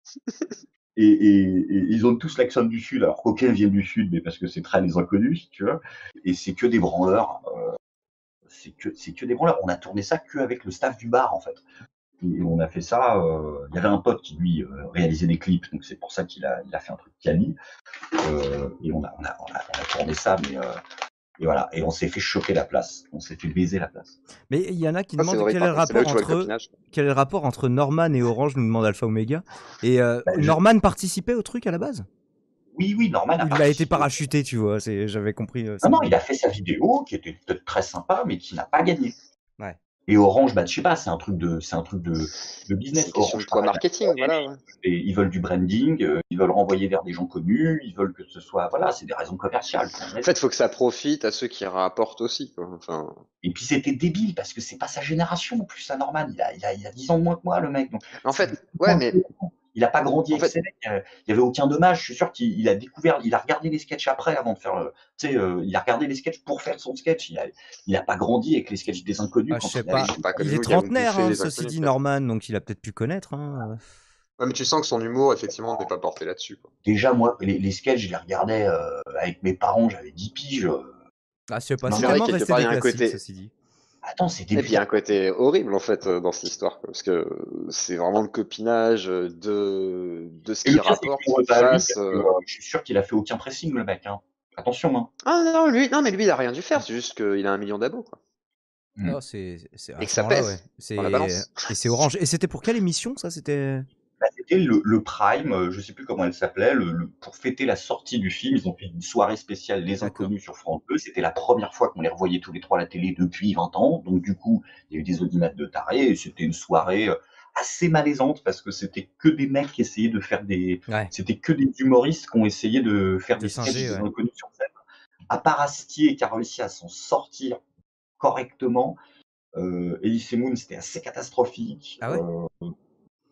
Et, et, et ils ont tous l'accent du sud, alors qu'aucun vient du sud, mais parce que c'est très les inconnus, tu veux. Et c'est que des branleurs. euh, c'est que c'est que des branleurs. On a tourné ça que avec le staff du bar en fait. Et on a fait ça. euh, Il y avait un pote qui lui euh, réalisait des clips, donc c'est pour ça qu'il a il a fait un truc Cali. Euh, et on a on a, on a on a tourné ça, mais euh, et voilà. Et on s'est fait choper la place. On s'est fait baiser la place. Mais il y en a qui Ah, demandent quel est le rapport entre copinage. quel est le rapport entre Norman et Orange, nous demande Alpha Omega. Et euh, Bah, je- Norman participait au truc à la base? Oui, oui, Norman a Il a été parachuté, tu vois. J'avais compris. euh. Non, non, il a fait sa vidéo qui était peut-être très sympa, mais qui n'a pas gagné. Ouais. Et Orange, bah, je sais pas, c'est un truc de, c'est un truc de, business. Orange, pareil, marketing, voilà. ouais. et ils veulent du branding, euh, ils veulent renvoyer vers des gens connus, ils veulent que ce soit, voilà, c'est des raisons commerciales. En fait, faut que ça profite à ceux qui rapportent aussi, quoi. Enfin, Et puis c'était débile parce que c'est pas sa génération en plus, à Norman. Il a, il a, il a 10 ans de moins que moi, le mec. Donc, en fait, ouais, mais il a pas grandi En avec fait- ses mecs. euh, Il y avait aucun dommage. Je suis sûr qu'il il a découvert, il a regardé les sketchs après avant de faire, le- tu sais, euh, il a regardé les sketchs pour faire son sketch. Il a, il a pas grandi avec les sketchs des inconnus. Ah, quand je sais il pas. avait- Il est trentenaire, hein, ceci dit. Norman, donc il a peut-être pu connaître. hein. Ouais, mais tu sens que son humour, effectivement, n'est pas porté là-dessus, quoi. Déjà, moi, les, les sketchs, je les regardais euh, avec mes parents, j'avais 10 piges. euh. Ah, je sais pas, Non, c'est quelque resté des classiques, côté- ceci dit. Attends, c'était Et puis il y a un côté horrible en fait euh, dans cette histoire, parce que c'est vraiment le copinage de de ce qu'il c'est rapporte face. euh. euh, Je suis sûr qu'il a fait aucun pressing, le mec. Hein. Attention, hein. Ah non lui, non mais lui il a rien dû faire, c'est juste qu'il a un million d'abos. quoi. Mm. Ah, c'est, c'est à Et que ça pèse ouais. C'est, et c'est Orange. Et c'était pour quelle émission, ça? C'était. Bah, C'était le, le Prime, euh, je sais plus comment elle s'appelait, le, le- pour fêter la sortie du film, ils ont fait une soirée spéciale Les. Inconnus sur France 2. C'était la première fois qu'on les revoyait tous les trois à la télé depuis 20 ans. Donc du coup, il y a eu des audimates de tarés et c'était une soirée euh, assez malaisante parce que c'était que des mecs qui essayaient de faire des... Ouais. C'était que des humoristes qui ont essayé de faire De des sketchs ouais. Inconnus sur scène. À part Astier qui a réussi à s'en sortir correctement, euh, Elise Moon, c'était assez catastrophique. Ah ouais? Euh,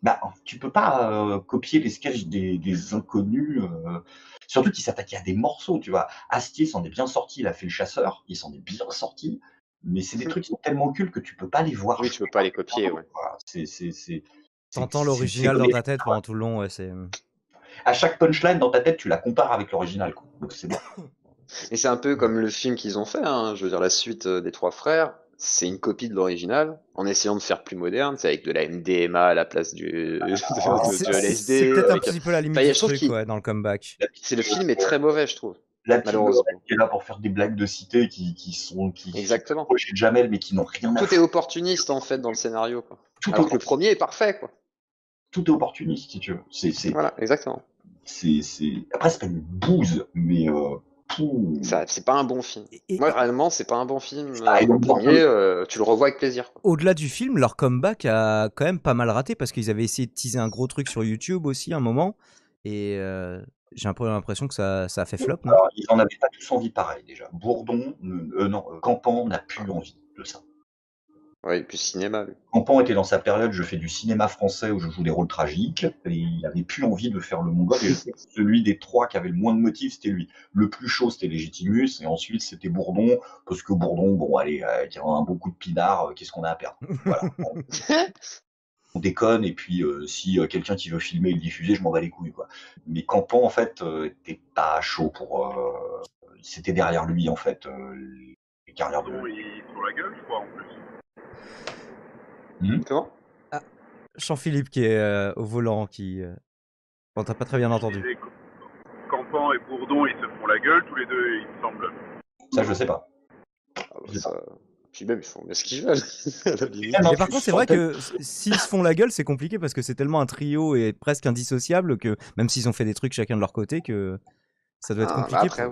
bah, tu peux pas euh, copier les sketchs des, des inconnus, euh, surtout qu'ils s'attaquaient à des morceaux, tu vois. Astier s'en est bien sorti, il a fait le chasseur, il s'en est bien sorti, mais c'est des trucs qui sont tellement occultes que tu peux pas les voir. Oui, tu peux pas les copier, ouais. Voilà, c'est, c'est, T'entends l'original dans ta tête pendant tout le long, ouais, c'est. À chaque punchline dans ta tête, tu la compares avec l'original, quoi. Donc c'est bon. Et c'est un peu comme le film qu'ils ont fait, hein, je veux dire la suite euh, des trois frères, c'est une copie de l'original, en essayant de faire plus moderne, c'est avec de la MDMA à la place du, de, *laughs* de- C'est, de c'est- LSD. c'est peut-être un petit peu la limite Enfin, du truc, ouais, dans le comeback. C'est le film est très mauvais, je trouve. La Malheureusement. Qui est là pour faire des blagues de cité qui, qui sont qui qui Exactement. proches de Jamel mais qui n'ont rien à Tout est opportuniste en fait dans le scénario. Quoi. Tout, Alors que le premier est parfait, quoi. tout est opportuniste si tu veux. C'est, Voilà, exactement. c'est, c'est... Après c'est pas une bouse, mais euh, Ça, c'est pas un bon film. Et- Moi, réellement, c'est pas un bon film. Ah, Euh, le premier, euh, tu le revois avec plaisir. Au-delà du film, leur comeback a quand même pas mal raté parce qu'ils avaient essayé de teaser un gros truc sur YouTube aussi à un moment. Et euh, j'ai un peu l'impression que ça, ça a fait flop, non? Alors, ils en avaient pas tous envie pareil déjà. Bourdon, euh, non, euh, Campan n'a plus envie de ça. Ouais, et puis cinéma, lui. Campan était dans sa période, je fais du cinéma français où je joue des rôles tragiques, et il avait plus envie de faire le mongol. Et je sais que celui des trois qui avait le moins de motifs, c'était lui. Le plus chaud, c'était Légitimus, et ensuite c'était Bourdon, parce que Bourdon, bon, allez, euh, qui a un bon coup de pinard, euh, qu'est-ce qu'on a à perdre? Voilà. *laughs* On déconne, et puis euh, si euh, quelqu'un qui veut filmer et le diffuser, je m'en bats les couilles, quoi. Mais Campan, en fait, euh, était pas chaud pour. euh, C'était derrière lui, en fait, euh, les carrières de. Il est sur la gueule, je crois, en plus. Comment Jean-Philippe qui est euh, au volant, qui. Euh... Bon, t'as pas très bien entendu. Campan et Bourdon, ils se font la gueule, tous les deux, il me semble. Ça, je sais pas. Ah, bah, ça... Puis même, ils font ce qu'ils veulent. *laughs* Non, Mais par contre, c'est vrai que s'ils se font la gueule, c'est compliqué parce que c'est tellement un trio et presque indissociable que même s'ils ont fait des trucs chacun de leur côté, que ça doit être Ah, compliqué. après,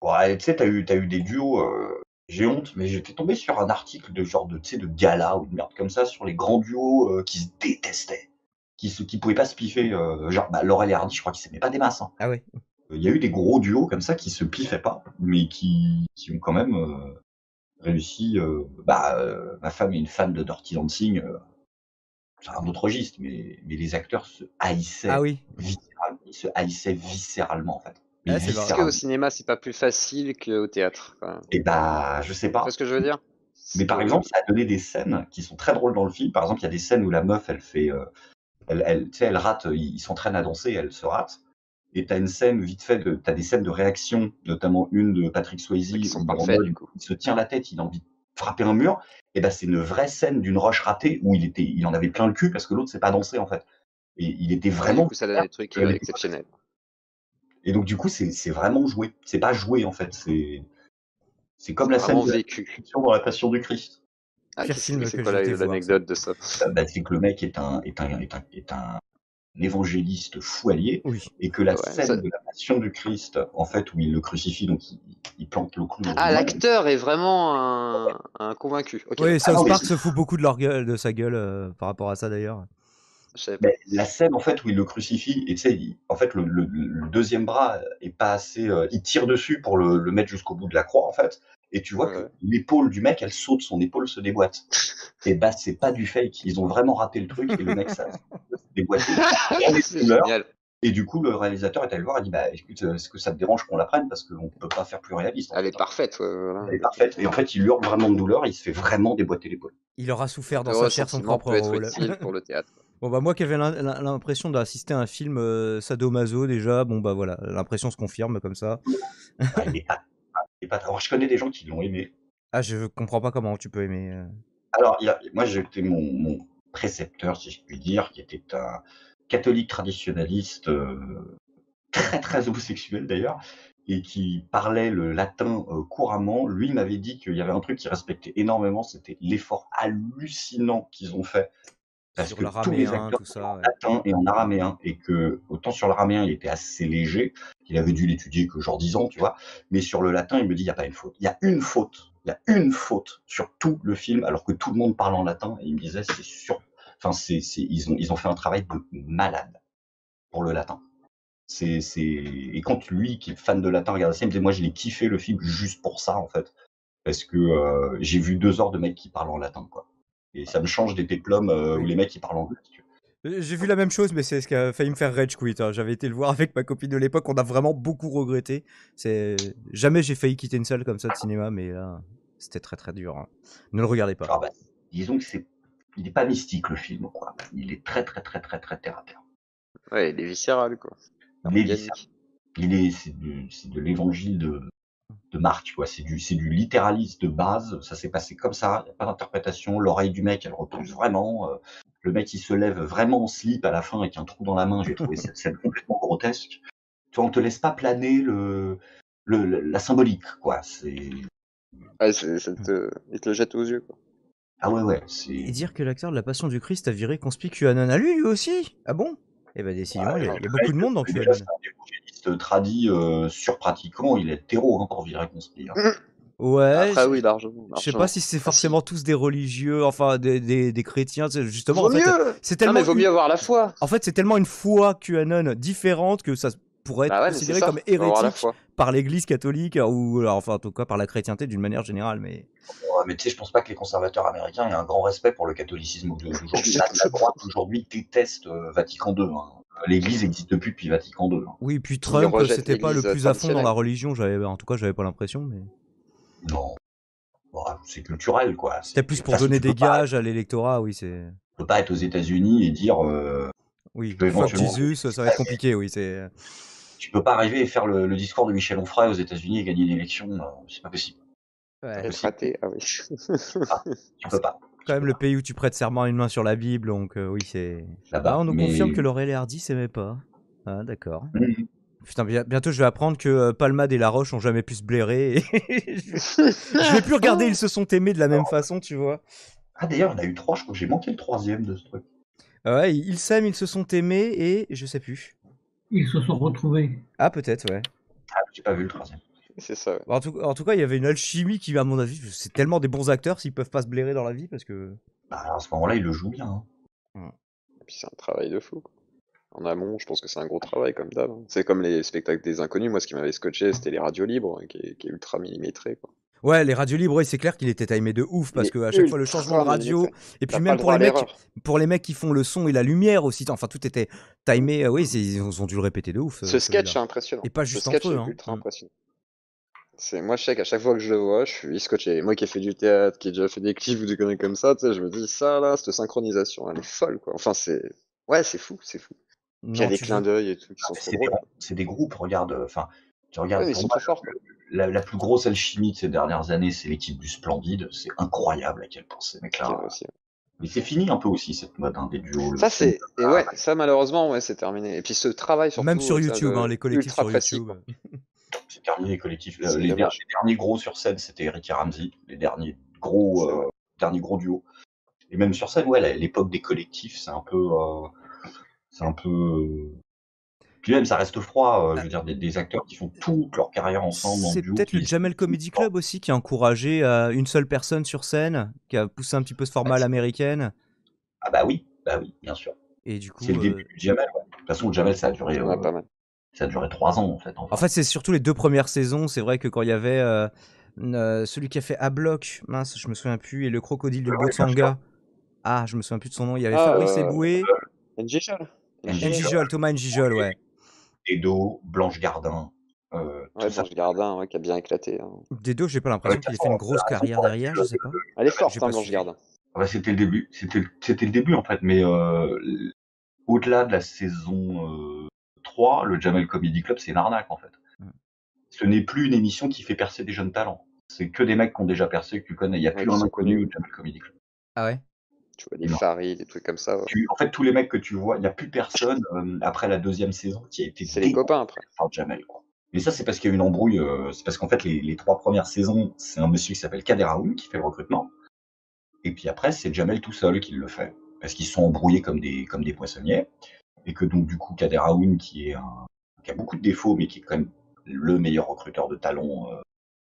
pour- Ouais, tu sais, t'as eu, t'as eu des duos. euh, J'ai honte, mais j'étais tombé sur un article de genre de, tu sais, de gala ou de merde comme ça sur les grands duos euh, qui se détestaient, qui se, qui pouvaient pas se piffer. euh, genre, bah, Laurel et Hardy, je crois qu'ils s'aimaient pas des masses. hein. Ah ouais. Il y a eu des gros duos comme ça qui se piffaient pas, mais qui, qui ont quand même, euh, réussi. euh, bah, euh, ma femme est une fan de Dirty Dancing. euh, c'est un autre registre, mais, mais les acteurs se haïssaient Ah oui. viscéralement. Ils se haïssaient viscéralement, en fait. Ah, c'est vrai. Est-ce que viscéralement. au cinéma, c'est pas plus facile qu'au théâtre Et bah, je sais Tu pas. vois ce que je veux dire? Mais par C'est- exemple, ça a donné des scènes qui sont très drôles dans le film. Par exemple, il y a des scènes où la meuf, elle fait, euh, elle, elle, tu sais, elle rate, euh, ils s'entraînent à danser, elle se rate. Et t'as une scène vite fait, de, t'as des scènes de réaction, notamment une de Patrick Swayze, qui sont parfaits mode, du coup. il se tient la tête, il a envie de frapper un mur. Et ben c'est une vraie scène d'une roche ratée où il était, il en avait plein le cul parce que l'autre sait pas danser en fait. Et il était vraiment. du coup, ça donne des trucs exceptionnels. Et donc du coup, c'est c'est vraiment joué. C'est pas joué en fait. C'est c'est comme la scène de la vécu. crucifixion dans la Passion du Christ. Ah, c'est que quoi l'anecdote de ça Euh, bah, c'est que le mec est un, est un, est un, est un évangéliste fou allié Oui. et que la Ouais, scène ça- de la passion du Christ, en fait, où il le crucifie, donc il, il plante le clou. Ah, l'acteur est vraiment un, un convaincu. Oui, Ah South mais Park se fout beaucoup de leur gueule, de sa gueule euh, par rapport à ça d'ailleurs. Ben, la scène, en fait, où il le crucifie, et tu sais, il- en fait, le, le- le deuxième bras est pas assez. euh, il tire dessus pour le, le mettre jusqu'au bout de la croix, en fait. Et tu vois Ouais. que l'épaule du mec, elle saute, son épaule se déboîte. *laughs* Et bah, c'est pas du fake. Ils ont vraiment raté le truc et le mec, ça se déboîte. *laughs* Et du coup, le réalisateur est allé le voir et dit, bah, écoute, est-ce que ça te dérange qu'on la prenne parce qu'on peut pas faire plus réaliste. Elle fait. est parfaite. ouais, voilà. Elle est parfaite. Et en fait, il hurle vraiment de douleur, il se fait vraiment déboîter l'épaule. Il aura souffert dans sa chair son propre rôle. utile pour le *laughs* théâtre. Bon bah moi qui avais l'impression d'assister à un film euh, sadomaso déjà, bon bah voilà, l'impression se confirme comme ça. Ah, il est pas, il est pas. Alors, je connais des gens qui l'ont aimé. Ah je comprends pas comment tu peux aimer. euh. Alors, il y a, moi, j'étais mon, mon précepteur, si je puis dire, qui était un catholique traditionnaliste, euh, très très homosexuel d'ailleurs, et qui parlait le latin euh, couramment. Lui m'avait dit qu'il y avait un truc qu'il respectait énormément, c'était l'effort hallucinant qu'ils ont fait. Parce Sur que tous les acteurs tout ça, ouais. latin et en araméen, et que autant sur l'araméen il était assez léger, il avait dû l'étudier que genre 10 ans, tu vois, mais sur le latin il me dit il n'y a pas une faute. Il y a une faute, il y a une faute sur tout le film, alors que tout le monde parle en latin, et il me disait c'est sûr, enfin c'est, c'est, ils ont, ils ont fait un travail de malade pour le latin. C'est, c'est, et quand lui qui est fan de latin regarde ça, il me disait moi je l'ai kiffé le film juste pour ça en fait, parce que euh, j'ai vu deux heures de mecs qui parlent en latin quoi. Et ça me change des péplums euh, où les mecs qui parlent anglais. si tu veux. J'ai vu la même chose, mais c'est ce qui a failli me faire rage quit. hein. J'avais été le voir avec ma copine de l'époque, on a vraiment beaucoup regretté. C'est jamais j'ai failli quitter une salle comme ça de cinéma, mais là c'était très très dur. hein. Ne le regardez pas. Ah bah, disons que c'est, il n'est pas mystique le film, quoi. Il est très très très très très terre à terre. Ouais, il est viscéral, quoi. Il est, Organique. viscéral. il est, c'est du- c'est de l'évangile de, de Marc, tu vois. C'est du, c'est du littéralisme de base. Ça s'est passé comme ça. Il n'y a pas d'interprétation. L'oreille du mec, elle repousse vraiment. euh, le mec, il se lève vraiment en slip à la fin avec un trou dans la main. J'ai trouvé cette scène complètement grotesque. Tu vois, on te laisse pas planer le, le, la symbolique, quoi. C'est, Ouais, c'est- ça te... Il te le jette aux yeux, quoi. ah ouais, ouais, Et dire que l'acteur de la Passion du Christ a viré Conspicuanon à lui, lui aussi? Ah bon? Eh ben décidément, il y a, il y a beaucoup de monde dans Déjà, Évangéliste tradit, euh, surpratiquant. Il est terreau, hein, pour virer conspire. hein. Ouais, Après, je- oui, largement. je sais pas si c'est forcément tous des religieux, enfin des, des, des chrétiens, c'est justement. Vaut en fait, mieux c'est Non, tellement mais vaut une- mieux avoir la foi En fait, c'est tellement une foi QAnon différente que ça pourrait être Bah ouais, considéré comme hérétique par l'Église catholique ou alors, enfin en tout cas par la chrétienté d'une manière générale. Mais Ouais, mais tu sais, je pense pas que les conservateurs américains aient un grand respect pour le catholicisme d'aujourd'hui. La, la droite aujourd'hui déteste euh, Vatican II. hein. L'Église existe depuis depuis Vatican II. hein. oui, puis Trump, c'était pas le plus à fond dans la religion. J'avais, en tout cas, j'avais pas l'impression. Mais Non. Bon, c'est culturel, quoi. c'était plus pour donner des pas- gages à l'électorat. Oui, c'est. Tu peux pas être aux États-Unis et dire, euh, Oui, éventuellement- Jesus, ça va être compliqué. Oui, c'est. tu peux pas arriver et faire le, le discours de Michel Onfray aux États-Unis et gagner une élection. euh, c'est pas possible. Ouais. Raté, ah oui. Tu peux pas. Quand même le pays où tu prêtes serment à une main sur la Bible, donc euh, oui, c'est. Là-bas. Ah, on nous mais- confirme que Laurel et Hardy s'aimaient pas. Ah, d'accord. Mhm. Putain, bi- bientôt je vais apprendre que euh, Palmade et Laroche ont jamais pu se blairer. *laughs* et je vais plus regarder, ils se sont aimés de la même façon, tu vois. Ah, d'ailleurs, il y en a eu trois. Je crois que j'ai manqué le troisième de ce truc. Ah ouais, ils ils s'aiment, ils se sont aimés et je sais plus. Ils se sont retrouvés. Ah, peut-être, ouais. Ah, j'ai pas vu le troisième. C'est ça, ouais. En tout, en tout cas, il y avait une alchimie qui, à mon avis, c'est tellement des bons acteurs s'ils peuvent pas se blairer dans la vie parce que. Bah, à ce moment-là, il le joue bien. hein. Et puis c'est un travail de fou. quoi. En amont, je pense que c'est un gros travail comme d'hab. hein. C'est comme les spectacles des inconnus. Moi, ce qui m'avait scotché, c'était les radios libres, hein, qui, est, qui est ultra millimétré. Quoi. Ouais, les radios libres, ouais, c'est clair qu'il était timé de ouf parce Il que est à chaque fois le changement de radio et puis même le pour les mecs l'erreur. pour les mecs qui font le son et la lumière aussi, enfin tout était timé, euh, oui, ils ont dû le répéter de ouf. Ce euh, sketch est impressionnant. Et pas Ce juste sketch entre eux, est hein. ultra impressionnant. C'est moi je sais qu'à chaque fois que je le vois, je suis scotché. Moi qui ai fait du théâtre, qui ai déjà fait des clips ou des conneries comme ça, tu sais, je me dis ça là, cette synchronisation, elle est folle quoi. Enfin c'est ouais, c'est fou, c'est fou. Puis il y a des clins d'œil et tout qui Ah, sont mais trop C'est des, drôles. c'est des groupes, regarde, euh, enfin, tu regardes, Ouais, mais ils pour sont moi, trop forts. quoi. la, la plus grosse alchimie de ces dernières années, c'est l'équipe du Splendide. C'est incroyable à quel point ces mecs-là. Mais c'est fini un peu aussi cette mode hein, des duos. Ça c'est et ouais, ça malheureusement ouais, c'est terminé. Et puis ce travail surtout Même sur ça, YouTube, de- hein, les collectifs sur YouTube. *laughs* C'est terminé les collectifs. C'est les, der- dommage. les derniers gros sur scène, c'était Eric et Ramsey, les derniers gros, euh, derniers gros duos. Et même sur scène, ouais, l'époque des collectifs, c'est un peu, euh, c'est un peu. euh, Puis même, ça reste froid. euh, je veux dire, des, des acteurs qui font toute leur carrière ensemble en C'est duo. peut-être le Jamel Comedy Club aussi qui a encouragé euh, une seule personne sur scène, qui a poussé un petit peu ce format à l'américaine. Ah bah oui, bah oui, bien sûr. Et du coup, C'est le début du Jamel. ouais. De toute façon, le Jamel, ça a duré, pas mal. Ça a duré trois ans en fait. enfin. En fait, c'est surtout les deux premières saisons. C'est vrai que quand il y avait euh, euh, celui qui a fait A Block, mince, je me souviens plus, et le crocodile de bien Botsanga. Ah, je me souviens plus de son nom. Il y avait Ah, Fabrice euh, Eboué, Njijol. Njijol. Thomas Njijol, ouais. Edo, Blanche Gardin, euh, Ouais, ça. Blanche Gardin, ouais, qui a bien éclaté. hein. Deux, j'ai pas l'impression Ouais, qu'il ait fait une grosse carrière derrière, je sais pas. Elle est forte, hein, pas Blanche. Gardin. Ouais, c'était le début. C'était c'était le début en fait, mais euh, au-delà de la saison euh, 3, le Jamel Comedy Club, c'est une arnaque en fait. Mm. Ce n'est plus une émission qui fait percer des jeunes talents. C'est que des mecs qui ont déjà percé, que tu connais. Il n'y a Ouais, plus un inconnu au Jamel Comedy Club. Ah ouais? Tu vois, des Non. Farid, des trucs comme ça. ouais. Tu- en fait, tous les mecs que tu vois, il n'y a plus personne euh, après la deuxième saison qui a été C'est les copains après. par Jamel. Quoi. Et ça, c'est parce qu'il y a eu une embrouille. euh, c'est parce qu'en fait, les, les trois premières saisons, c'est un monsieur qui s'appelle Kader Aoun qui fait le recrutement. Et puis après, c'est Jamel tout seul qui le fait. Parce qu'ils sont embrouillés comme des, comme des poissonniers. Et que donc, du coup, Kader Aoun, qui, est un, qui a beaucoup de défauts, mais qui est quand même le meilleur recruteur de talent euh,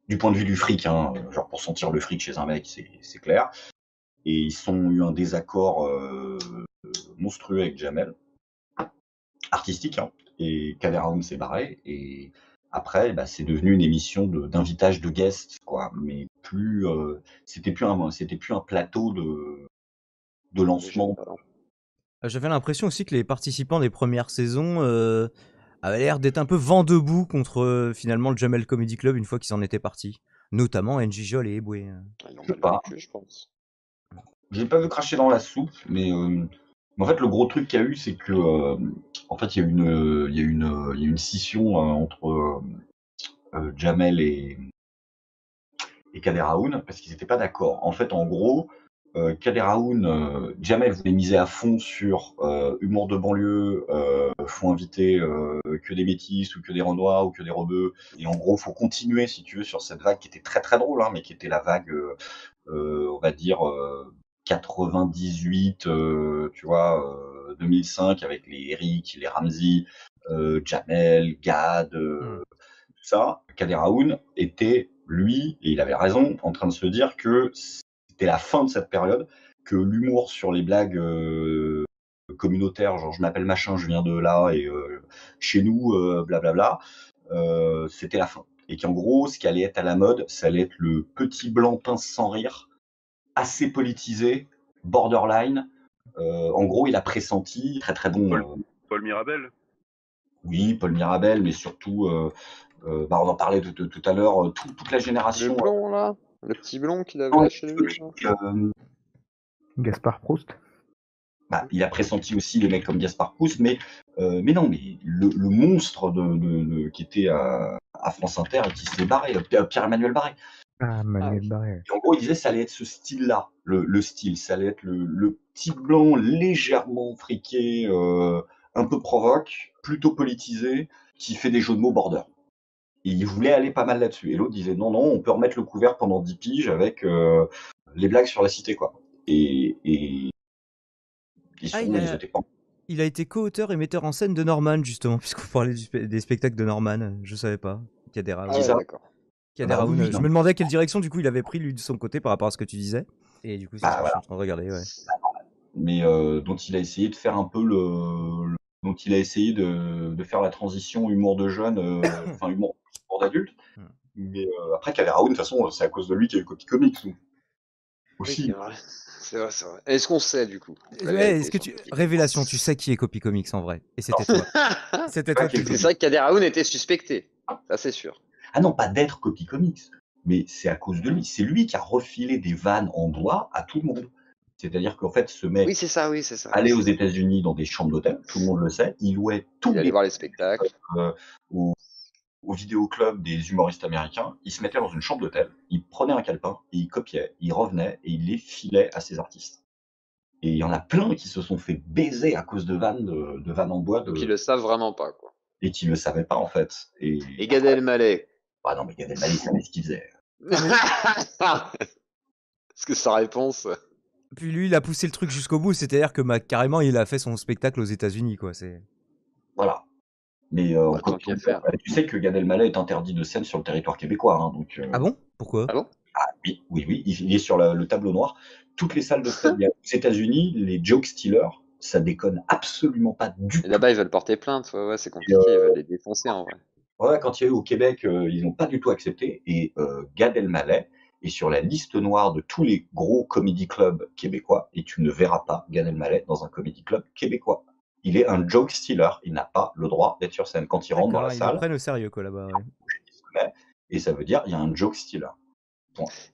du point de vue du fric. Hein, genre, pour sentir le fric chez un mec, c'est c'est clair. Et ils ont eu un désaccord euh, monstrueux avec Jamel. Artistique, hein. Et Kader Aoun s'est barré. Et après, bah, c'est devenu une émission de- d'invitage de, guests, quoi. Mais plus, euh, c'était plus un, c'était plus un plateau de, de lancement. Euh, J'avais l'impression aussi que les participants des premières saisons euh, avaient l'air d'être un peu vent debout contre euh, finalement le Jamel Comedy Club une fois qu'ils en étaient partis. Notamment Njijol et Eboué. euh. Ils pas. je pense. J'ai pas vu cracher dans la soupe, mais, euh, en fait, le gros truc qu'il y a eu, c'est que, euh, en fait, il y a eu une, il y a une, il y a une scission euh, entre Jamel et, et Kader Aoun parce qu'ils n'étaient pas d'accord. En fait, en gros, euh, Kader Aoun, euh, Jamel voulait miser à fond sur euh, humour de banlieue, euh, faut inviter euh, que des métis ou que des renois ou que des rebeux. Et en gros, faut continuer, si tu veux, sur cette vague qui était très très drôle, hein, mais qui était la vague, euh, euh, on va dire, euh, 98, euh, tu vois, euh, 2005 avec les Eric, les Ramsey, euh, Jamel, Gad, euh, tout ça. Kader Aoun était, lui, et il avait raison, en train de se dire que c'était la fin de cette période, que l'humour sur les blagues euh, communautaires, genre je m'appelle machin, je viens de là, et euh, chez nous, euh, blablabla, euh, c'était la fin. Et qu'en gros, ce qui allait être à la mode, ça allait être le petit blanc pince sans rire, assez politisé, borderline. Euh, en gros, il a pressenti, très très bon. Paul. euh, Paul Mirabel oui, Paul Mirabel, mais surtout, euh, euh, bah, on en parlait de- de- tout à l'heure, tout- toute la Le génération. blond là Le petit blond qu'il avait là chez lui euh, Gaspard Proust. bah, il a pressenti aussi les mecs comme Gaspard Proust, mais, euh, mais non, mais le, le monstre de, de- de- qui était à, à France Inter et qui s'est barré, euh, Pierre-Emmanuel Barré. Ah, Manuel. Barré. Et en gros, il disait ça allait être ce style-là, le, le style, ça allait être le, le petit blanc légèrement friqué, euh, un peu provoque, plutôt politisé, qui fait des jeux de mots border. Et il voulait aller pas mal là-dessus. Et l'autre disait non, non, on peut remettre le couvert pendant 10 piges avec euh, les blagues sur la cité, quoi. Et, et, Ah, il a- ils étaient pas. Il a été co-auteur et metteur en scène de Norman, justement, *laughs* puisqu'on parlait du spe- des spectacles de Norman. Je savais pas. Kader Aoun. Ah ouais, ça. d'accord. Bah oui, je me demandais quelle direction, du coup, il avait pris, lui, de son côté, par rapport à ce que tu disais. Et du coup, c'est Bah, ce que voilà. je suis en train de regarder, ouais. mais euh, dont il a essayé de faire un peu le, le- dont il a essayé de, de faire la transition humour de jeune, euh, *coughs* enfin humour, humour d'adulte. Hmm. Mais euh, après, Kader Aoun, de toute façon, c'est à cause de lui qu'il y a eu Copy Comics. donc. Oui, Aussi. c'est vrai. C'est vrai, c'est vrai. Est-ce qu'on sait du coup Ouais, est-ce que tu... Révélation, tu sais qui est Copy Comics en vrai? Et c'était toi. *laughs* C'était toi C'est vrai que Kader Aoun était suspecté. Ça, c'est sûr. Ah non, pas d'être Copy Comics, mais c'est à cause de lui. C'est lui qui a refilé des vannes en bois à tout le monde. C'est-à-dire qu'en fait, ce mec Oui, c'est ça, oui, c'est ça. allait aux États-Unis dans des chambres d'hôtel, tout le monde le sait, il louait tous Il allait les voir les spectacles. euh, au, au vidéoclub des humoristes américains, il se mettait dans une chambre d'hôtel, il prenait un calepin, et il copiait, il revenait et il les filait à ses artistes. Et il y en a plein qui se sont fait baiser à cause de vannes, de, de vannes en bois, de, ils le savent vraiment pas, quoi. et qui le savaient pas en fait. Et, Et Gad Elmaleh. Ah non, mais Gad Elmaleh, il savait ce qu'il faisait. *laughs* Est-ce que sa réponse Puis lui, il a poussé le truc jusqu'au bout, c'est-à-dire que bah, carrément, il a fait son spectacle aux États-Unis, quoi. C'est. Voilà. Mais euh, Bah, une fois, faire. tu sais que Gad Elmaleh est interdit de scène sur le territoire québécois, hein, donc. euh, Ah bon? Pourquoi? Ah bon? Ah oui, oui, oui, il est sur la- le tableau noir. Toutes les salles de a aux États-Unis, les joke stealers, ça déconne absolument pas du tout. là-bas, ils veulent porter plainte. Ouais, ouais, c'est compliqué. Ils veulent les défoncer en vrai. Ouais, quand il y a eu au Québec, euh, ils n'ont pas du tout accepté. Et euh, Gad Elmaleh est sur la liste noire de tous les gros comedy clubs québécois. Et tu ne verras pas Gad Elmaleh dans un comedy club québécois. Il est un joke stealer. Il n'a pas le droit d'être sur scène. Quand il rentre dans la ils le salle, prennent au sérieux, quoi, là-bas. ouais. il et ça veut dire il y a un joke stealer.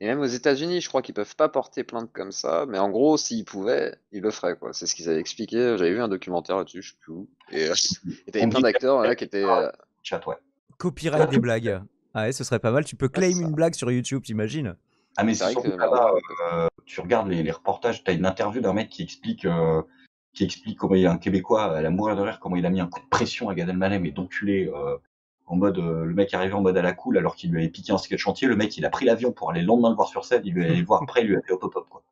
Et même aux États-Unis, je crois qu'ils peuvent pas porter plainte comme ça. Mais en gros, s'ils pouvaient, ils le feraient, quoi. C'est ce qu'ils avaient expliqué. J'avais vu un documentaire là-dessus, je sais plus où. Et *laughs* et t'avais On plein d'acteurs là qui étaient. euh, Chat, ouais. Copyright des blagues. Ah ouais, ce serait pas mal. Tu peux claim une blague sur YouTube, t'imagines? Ah mais C'est surtout que là-bas, malheureusement, euh, tu regardes les, les reportages, tu as une interview d'un mec qui explique euh, qui explique comment il un Québécois, elle a mourir de rire, comment il a mis un coup de pression à Gad Elmaleh, mais d'enculé, euh, en mode, euh, le mec arrivé en mode à la cool alors qu'il lui avait piqué un sketch chantier, le mec il a pris l'avion pour aller le lendemain le voir sur scène, il lui allait le voir *laughs* après, il lui a fait hop hop hop quoi.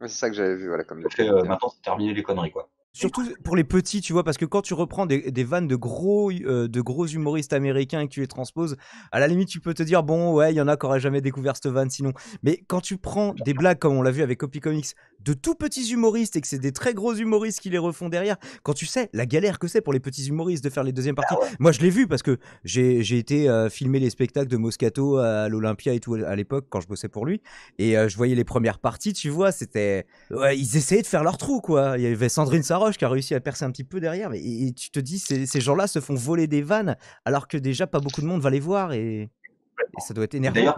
ouais, c'est ça que j'avais vu, voilà, comme euh, maintenant c'est terminé les conneries quoi. Surtout pour les petits, tu vois, parce que quand tu reprends des, vannes de gros, euh, de gros humoristes américains et que tu les transposes, à la limite, tu peux te dire, bon, ouais, il y en a qui auraient jamais découvert cette vanne sinon. Mais quand tu prends des blagues, comme on l'a vu avec Copy Comics, de tout petits humoristes et que c'est des très gros humoristes qui les refont derrière, quand tu sais la galère que c'est pour les petits humoristes de faire les deuxièmes parties. Moi, je l'ai vu parce que j'ai j'ai été euh, filmer les spectacles de Moscato à l'Olympia et tout à l'époque quand je bossais pour lui. Et euh, je voyais les premières parties, tu vois, c'était. Ouais, ils essayaient de faire leur trou, quoi. Il y avait Sandrine Saroche qui a réussi à percer un petit peu derrière. Mais, et, et tu te dis, ces, ces gens-là se font voler des vannes alors que déjà pas beaucoup de monde va les voir et, et ça doit être énervant. D'ailleurs,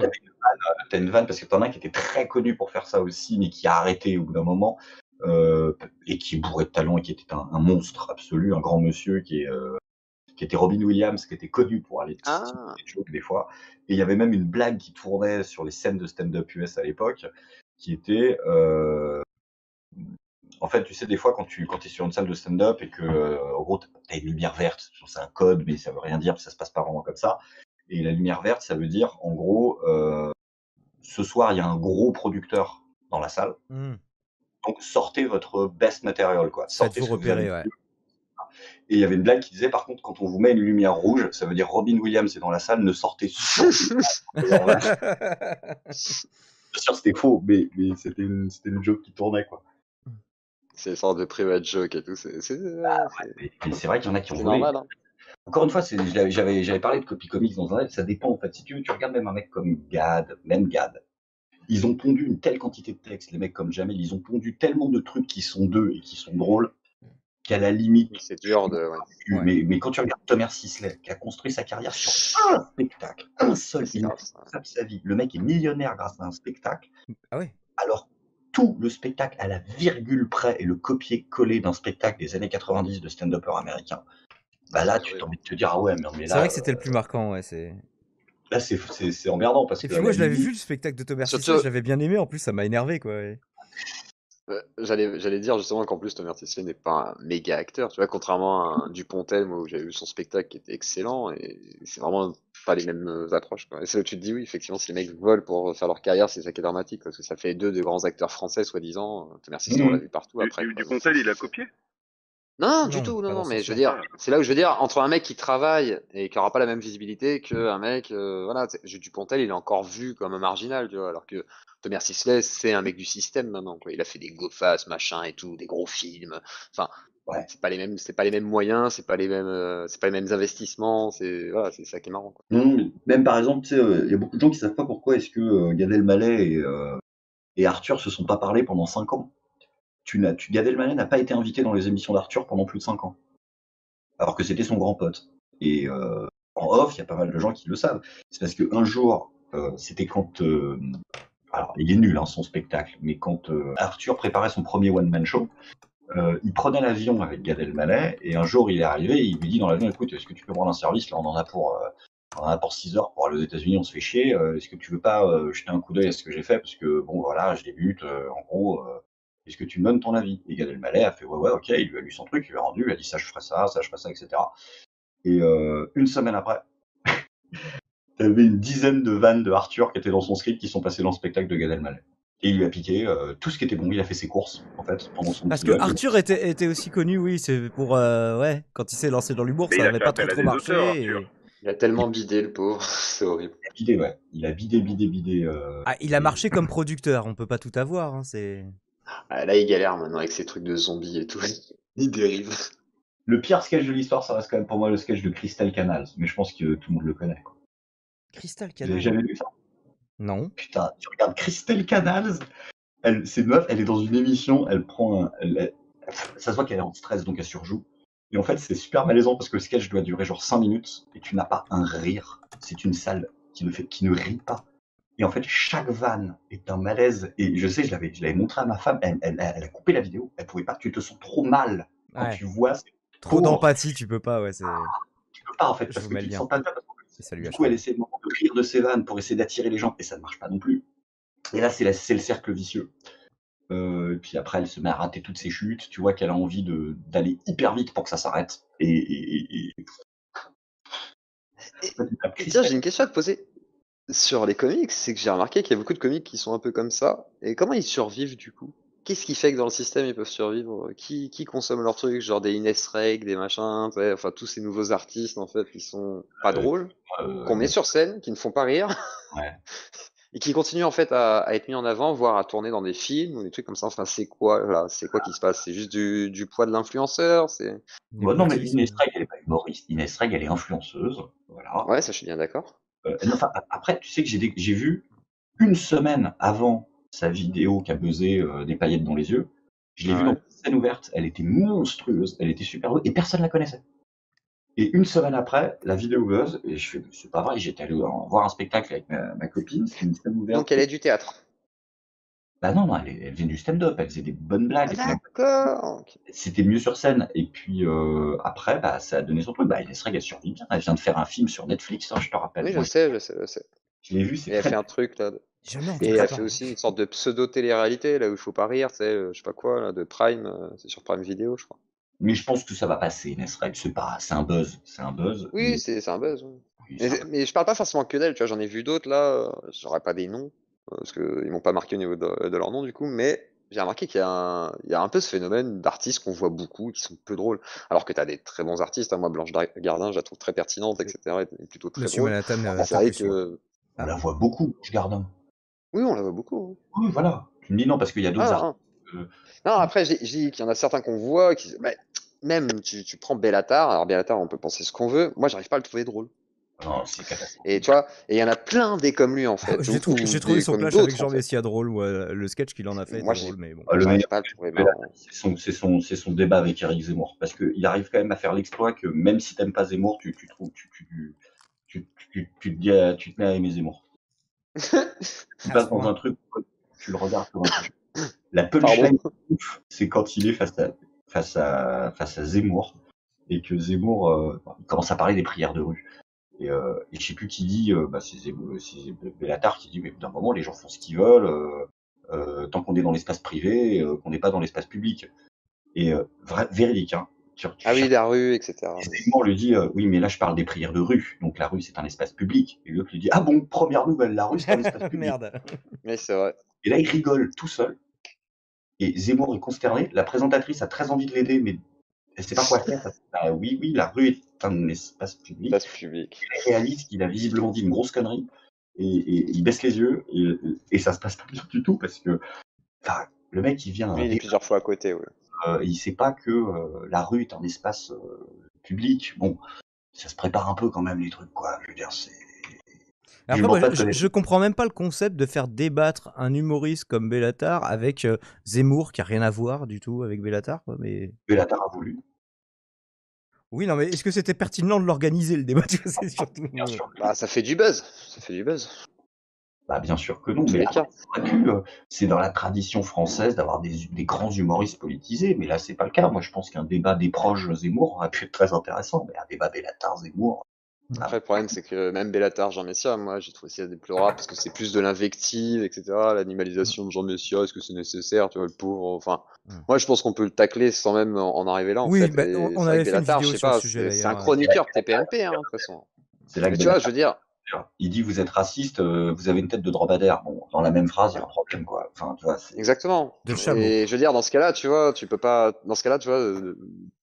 t'as une vanne parce que t'en as un qui était très connu pour faire ça aussi, mais qui a arrêté au bout d'un moment, euh, et qui bourré de talent et qui était un, un monstre absolu, un grand monsieur qui est, euh, qui était Robin Williams, qui était connu pour aller Ah. des jokes des fois. Et il y avait même une blague qui tournait sur les scènes de stand-up US à l'époque, qui était, euh, en fait, tu sais, des fois, quand tu quand es sur une salle de stand-up et que, en gros, t'as une lumière verte, c'est un code, mais ça veut rien dire, ça se passe pas vraiment comme ça. Et la lumière verte, ça veut dire, en gros, ce soir, il y a un gros producteur dans la salle. Hmm. Donc, sortez votre best material, quoi. Sortez vous repérer, ouais. Et il y avait une blague qui disait, par contre, quand on vous met une lumière rouge, ça veut dire Robin Williams est dans la salle, ne sortez surtout pas. *laughs* Sûr, c'était faux, mais, mais c'était une, une joke qui tournait, quoi. C'est une sorte de private joke et tout. C'est ouais, c'est vrai qu'il y en a qui ont normal. Hein. Encore une fois, j'avais, parlé de copy comics dans un live, ça dépend en fait. Si tu veux, tu regardes même un mec comme Gad, même Gad, ils ont pondu une telle quantité de textes, les mecs comme Jamel, ils ont pondu tellement de trucs qui sont d'eux et qui sont drôles, qu'à la limite, C'est dur de. ouais. tu- Ouais. mais, mais quand tu regardes Thomas Sisley, qui a construit sa carrière sur un spectacle, un seul, de sa vie, le mec est millionnaire grâce à un spectacle, Ah ouais. alors tout le spectacle à la virgule près et le copier-coller d'un spectacle des années 90 de stand-upper américain, bah là, tu as envie de te dire, ah ouais, mais, mais C'est là, vrai que c'était le plus marquant, ouais. C'est... là c'est, c'est, c'est emmerdant parce Et que. puis moi, je l'avais vu le spectacle de Thomas Surtout- Sisley, je l'avais bien aimé. En plus, ça m'a énervé, quoi. ouais. Euh, J'allais, j'allais dire justement qu'en plus Thomas Sisley n'est pas un méga acteur, tu vois, contrairement à un Dupontel, moi où j'avais vu son spectacle qui était excellent, et c'est vraiment pas les mêmes euh, approches. Quoi. Et c'est là où tu te dis oui, effectivement, si les mecs volent pour faire leur carrière, c'est ça qui est dramatique, parce que ça fait deux de grands acteurs français, soi-disant. Thomas Sisley, on Mhm. l'a vu partout après. du, quoi. du Pontel, il a copié Non, non, du tout, non, non, mais je veux dire, c'est là où je veux dire, entre un mec qui travaille et qui aura pas la même visibilité qu'un mec, euh, voilà, Dupontel, il est encore vu comme un marginal, tu vois, alors que Thomas Sisley, c'est un mec du système maintenant, quoi. Il a fait des go-face, machin et tout, des gros films. Enfin, Ouais. C'est pas les mêmes, c'est pas les mêmes moyens, c'est pas les mêmes, euh, c'est pas les mêmes investissements. C'est voilà, c'est ça qui est marrant. Quoi. Même par exemple, tu sais, euh, il y a beaucoup de gens qui savent pas pourquoi est-ce que euh, Gad Elmaleh et, et Arthur se sont pas parlé pendant 5 ans. Tu n'as, n'a pas été invité dans les émissions d'Arthur pendant plus de 5 ans. Alors que c'était son grand pote. Et euh, en off, il y a pas mal de gens qui le savent. C'est parce que un jour, euh, c'était quand... euh, alors, il est nul, hein, son spectacle, mais quand Arthur préparait son premier one-man show, euh, il prenait l'avion avec Gad Elmaleh, et un jour, il est arrivé, et il lui dit dans l'avion, écoute, est-ce que tu peux prendre un service? Là, on en a pour... on a pour 6 heures pour aller aux États-Unis, on se fait chier. Est-ce que tu veux pas jeter un coup d'œil à ce que j'ai fait? Parce que bon, voilà, je débute. en gros, est-ce que tu me donnes ton avis? Et Gad Elmaleh a fait ouais, ouais, ok. Il lui a lu son truc, il lui a rendu, il a dit ça, je ferai ça, ça, je ferai ça, etc. Et euh, une semaine après, *laughs* t'avais une dizaine de vannes de Arthur qui étaient dans son script qui sont passées dans le spectacle de Gad Elmaleh. Et il lui a piqué euh, tout ce qui était bon. Il a fait ses courses en fait pendant son. Parce que. Arthur était, était aussi connu, oui, c'est pour. euh, ouais, quand il s'est lancé dans l'humour, ça n'avait pas trop, trop marché. auteurs, et- Arthur. Il a tellement bidé le pauvre, *laughs* c'est horrible. Il a bidé, ouais. Il a bidé, bidé, bidé. euh, Ah, il a marché comme producteur, on peut pas tout avoir, hein, c'est. Ah, là, il galère maintenant avec ses trucs de zombies et tout. *laughs* Il dérive. Le pire sketch de l'histoire, ça reste quand même pour moi le sketch de Crystal Canals, mais je pense que tout le monde le connaît. quoi. Crystal Vous Canal. avez jamais vu ça? Non. Putain, tu regardes Crystal Canals, elle, c'est une meuf, elle est dans une émission, elle prend un, elle- elle- ça se voit qu'elle est en stress, donc elle surjoue. Et en fait, c'est super malaisant parce que le sketch doit durer genre 5 minutes et tu n'as pas un rire. C'est une salle qui ne fait, qui ne rit pas. Et en fait, chaque vanne est un malaise. Et je sais, je l'avais, je l'avais montré à ma femme, elle, elle- elle a coupé la vidéo. Elle pouvait pas, tu te sens trop mal quand Ouais. tu vois. Trop d'empathie, tu peux pas, ouais, c'est. Tu peux pas en fait, Je parce que tu te sens pas bien. Parce que du coup, elle essaie de rire de ses vannes pour essayer d'attirer les gens, et ça ne marche pas non plus. Et là, c'est la- c'est le cercle vicieux. Euh, et puis après, elle se met à rater toutes ses chutes. Tu vois qu'elle a envie de- d'aller hyper vite pour que ça s'arrête. Et, tiens, j'ai une question à te poser sur les comics. C'est que j'ai remarqué qu'il y a beaucoup de comics qui sont un peu comme ça. Et comment ils survivent du coup? Qu'est-ce qui fait que dans le système ils peuvent survivre? Qui, qui consomme leurs trucs Genre des Ines Reg, des machins, enfin tous ces nouveaux artistes en fait qui sont pas Euh, drôles, euh, qu'on met sur scène, qui ne font pas rire. Ouais. *laughs* Et qui continuent en fait à, à être mis en avant, voire à tourner dans des films ou des trucs comme ça. Enfin, c'est quoi là C'est quoi qui se passe? C'est juste du, du poids de l'influenceur C'est Bah non, mais. Inès Reg, elle est pas humoriste. Inès Reg, elle est influenceuse. Voilà. ouais, ça je suis bien d'accord. Euh, enfin, après, tu sais que j'ai des- j'ai vu une semaine avant sa vidéo qui a buzzé euh, des paillettes dans les yeux. Je l'ai Ah vue dans une scène ouverte. Elle était monstrueuse. Elle était super et personne la connaissait. Et une semaine après, la vidéo buzz et je fais, c'est pas vrai. J'étais allé en- voir un spectacle avec ma, ma copine. C'est une scène ouverte. Donc elle est du théâtre. Bah non, non, elle, elle vient du stand-up. Elle faisait des bonnes blagues. Ah, D'accord. C'était mieux sur scène. Et puis euh, après, bah, ça a donné son truc. Bah, Inès Reg, elle survit bien. Elle vient de faire un film sur Netflix, hein, je te rappelle. Oui, je Moi, sais, je sais, je sais. je l'ai vu, c'est Et elle très fait un truc là. Jamais Et elle fait aussi une sorte de pseudo-télé-réalité là où il faut pas rire, tu sais, je sais pas quoi, là, de Prime, euh, c'est sur Prime Vidéo, je crois. Mais je pense que ça va passer, Inès Reg. C'est pas, c'est un buzz. C'est un buzz. Oui, Mais- c'est un buzz. oui, Mais, mais je parle pas forcément que d'elle, tu vois, j'en ai vu d'autres là, euh, j'aurais pas des noms, parce que ils m'ont pas marqué au niveau de, de leur nom du coup, mais j'ai remarqué qu'il y, a un- il y a un peu ce phénomène d'artistes qu'on voit beaucoup, qui sont peu drôles, alors que t'as des très bons artistes, hein, moi Blanche Gardin, je la trouve très pertinente, etc., et plutôt très Monsieur drôle. Mais c'est vrai que... On la voit beaucoup, je garde un. Oui, on la voit beaucoup. hein. Oui, voilà. Tu me dis non parce qu'il y a d'autres Ah, artistes. ah. euh, Non, après, j'ai j'ai dit qu'il y en a certains qu'on voit, qui... bah, même tu, tu prends Bellatar, alors Bellatar, on peut penser ce qu'on veut, moi j'arrive pas à le trouver drôle. Non. Et tu vois, et il y en a plein des comme lui en fait. J'ai ou- trouvé, son clash avec Jean en fait. Messia drôle, ou euh, le sketch qu'il en a fait Moi, drôle, mais bon. Le meilleur, pas c'est son, c'est son, c'est son débat avec Eric Zemmour. Parce qu'il arrive quand même à faire l'exploit que même si t'aimes pas Zemmour, tu, tu, trouves, tu, tu, tu, tu, tu, tu te dis à- tu te mets à aimer Zemmour. *laughs* Tu passes dans un truc, tu le regardes comme un truc. La punchline, c'est quand il est face à, face à, face à Zemmour et que Zemmour euh, commence à parler des prières de rue. Et, euh, et je sais plus qui dit, euh, bah, c'est c'est Bellatar qui dit, mais d'un moment, les gens font ce qu'ils veulent, euh, euh, tant qu'on est dans l'espace privé, euh, qu'on n'est pas dans l'espace public. Et euh, vrai, véridique, hein. Tu- tu Ah oui, la rue, etc. et Zemmour lui dit, euh, oui, mais là, je parle des prières de rue, donc la rue, c'est un espace public. Et l'autre lui dit, ah bon, première nouvelle, la rue, c'est un espace *laughs* public. Merde. Mais c'est vrai. Et là, il rigole tout seul. Et Zemmour est consterné. La présentatrice a très envie de l'aider, mais elle sait pas quoi faire. *laughs* bah, oui, oui, la rue est un espace public. Il réalise qu'il a visiblement dit une grosse connerie. Et, et il baisse les yeux. Et, et ça se passe pas bien du tout parce que, enfin, Le mec, il vient, il est plusieurs fois à côté, ouais. euh, il sait pas que euh, la rue est un espace euh, public. Bon, ça se prépare un peu quand même les trucs, quoi. Je veux dire, c'est. Après, Je moi, comprends même pas le concept de faire débattre un humoriste comme Bellatar avec euh, Zemmour qui a rien à voir du tout avec Bellatar. quoi, Mais Bellatar a voulu. Oui, non, mais est-ce que c'était pertinent de l'organiser le débat surtout. Bien sûr. que- Bah, ça fait du buzz. Ça fait du buzz. Bah, bien sûr que non. Mais euh, c'est dans la tradition française d'avoir des, des grands humoristes politisés, mais là, c'est pas le cas. Moi, je pense qu'un débat des proches Zemmour aurait pu être très intéressant, mais un débat Bellatar Zemmour. Après, le problème, c'est que même Bellatar, Jean Messia, moi, j'ai trouvé ça déplorable parce que c'est plus de l'invective, etc. L'animalisation de Jean Messia, est-ce que c'est nécessaire, tu vois, le pauvre. Enfin, moi, je pense qu'on peut le tacler sans même en arriver là, en Oui, fait. bah, on- on avait fait une Bellatar, vidéo je sais sur pas, c'est un chroniqueur TPMP, hein, de toute façon. C'est là que Mais tu vois, je veux dire, il dit vous êtes raciste, euh, vous avez une tête de dromadaire. Bon, dans la même phrase, il y a un problème, quoi. Enfin, tu vois. Exactement. De chameau. Et je veux dire, dans ce cas-là, tu vois, tu peux pas. Dans ce cas-là, tu vois, euh,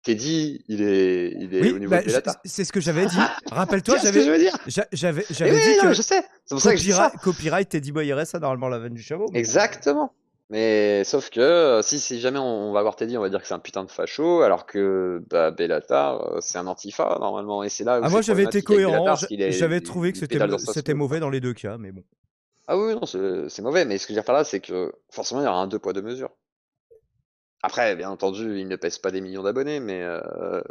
Teddy, il est, il est Oui, au niveau bah, de c'est ce que j'avais dit. *laughs* Rappelle-toi, Tu vois ce que je j'avais veux dire? j'a- j'avais Eh j'avais oui, dit non, que mais je sais. C'est pour ça que je dis ça. copyright, Teddy Boy RSA normalement la veine du chameau. Exactement. Mais sauf que euh, si, si jamais on, on va voir Teddy, on va dire que c'est un putain de facho, alors que bah, Bellatar, euh, c'est un antifa normalement. Et c'est là où Ah, moi j'avais été cohérent, j'avais trouvé que c'était mauvais dans les deux cas, mais bon. Ah oui, non, c'est c'est mauvais, mais ce que je veux dire par là, c'est que forcément, il y aura un deux poids, deux mesures. Après, bien entendu, il ne pèse pas des millions d'abonnés, mais euh,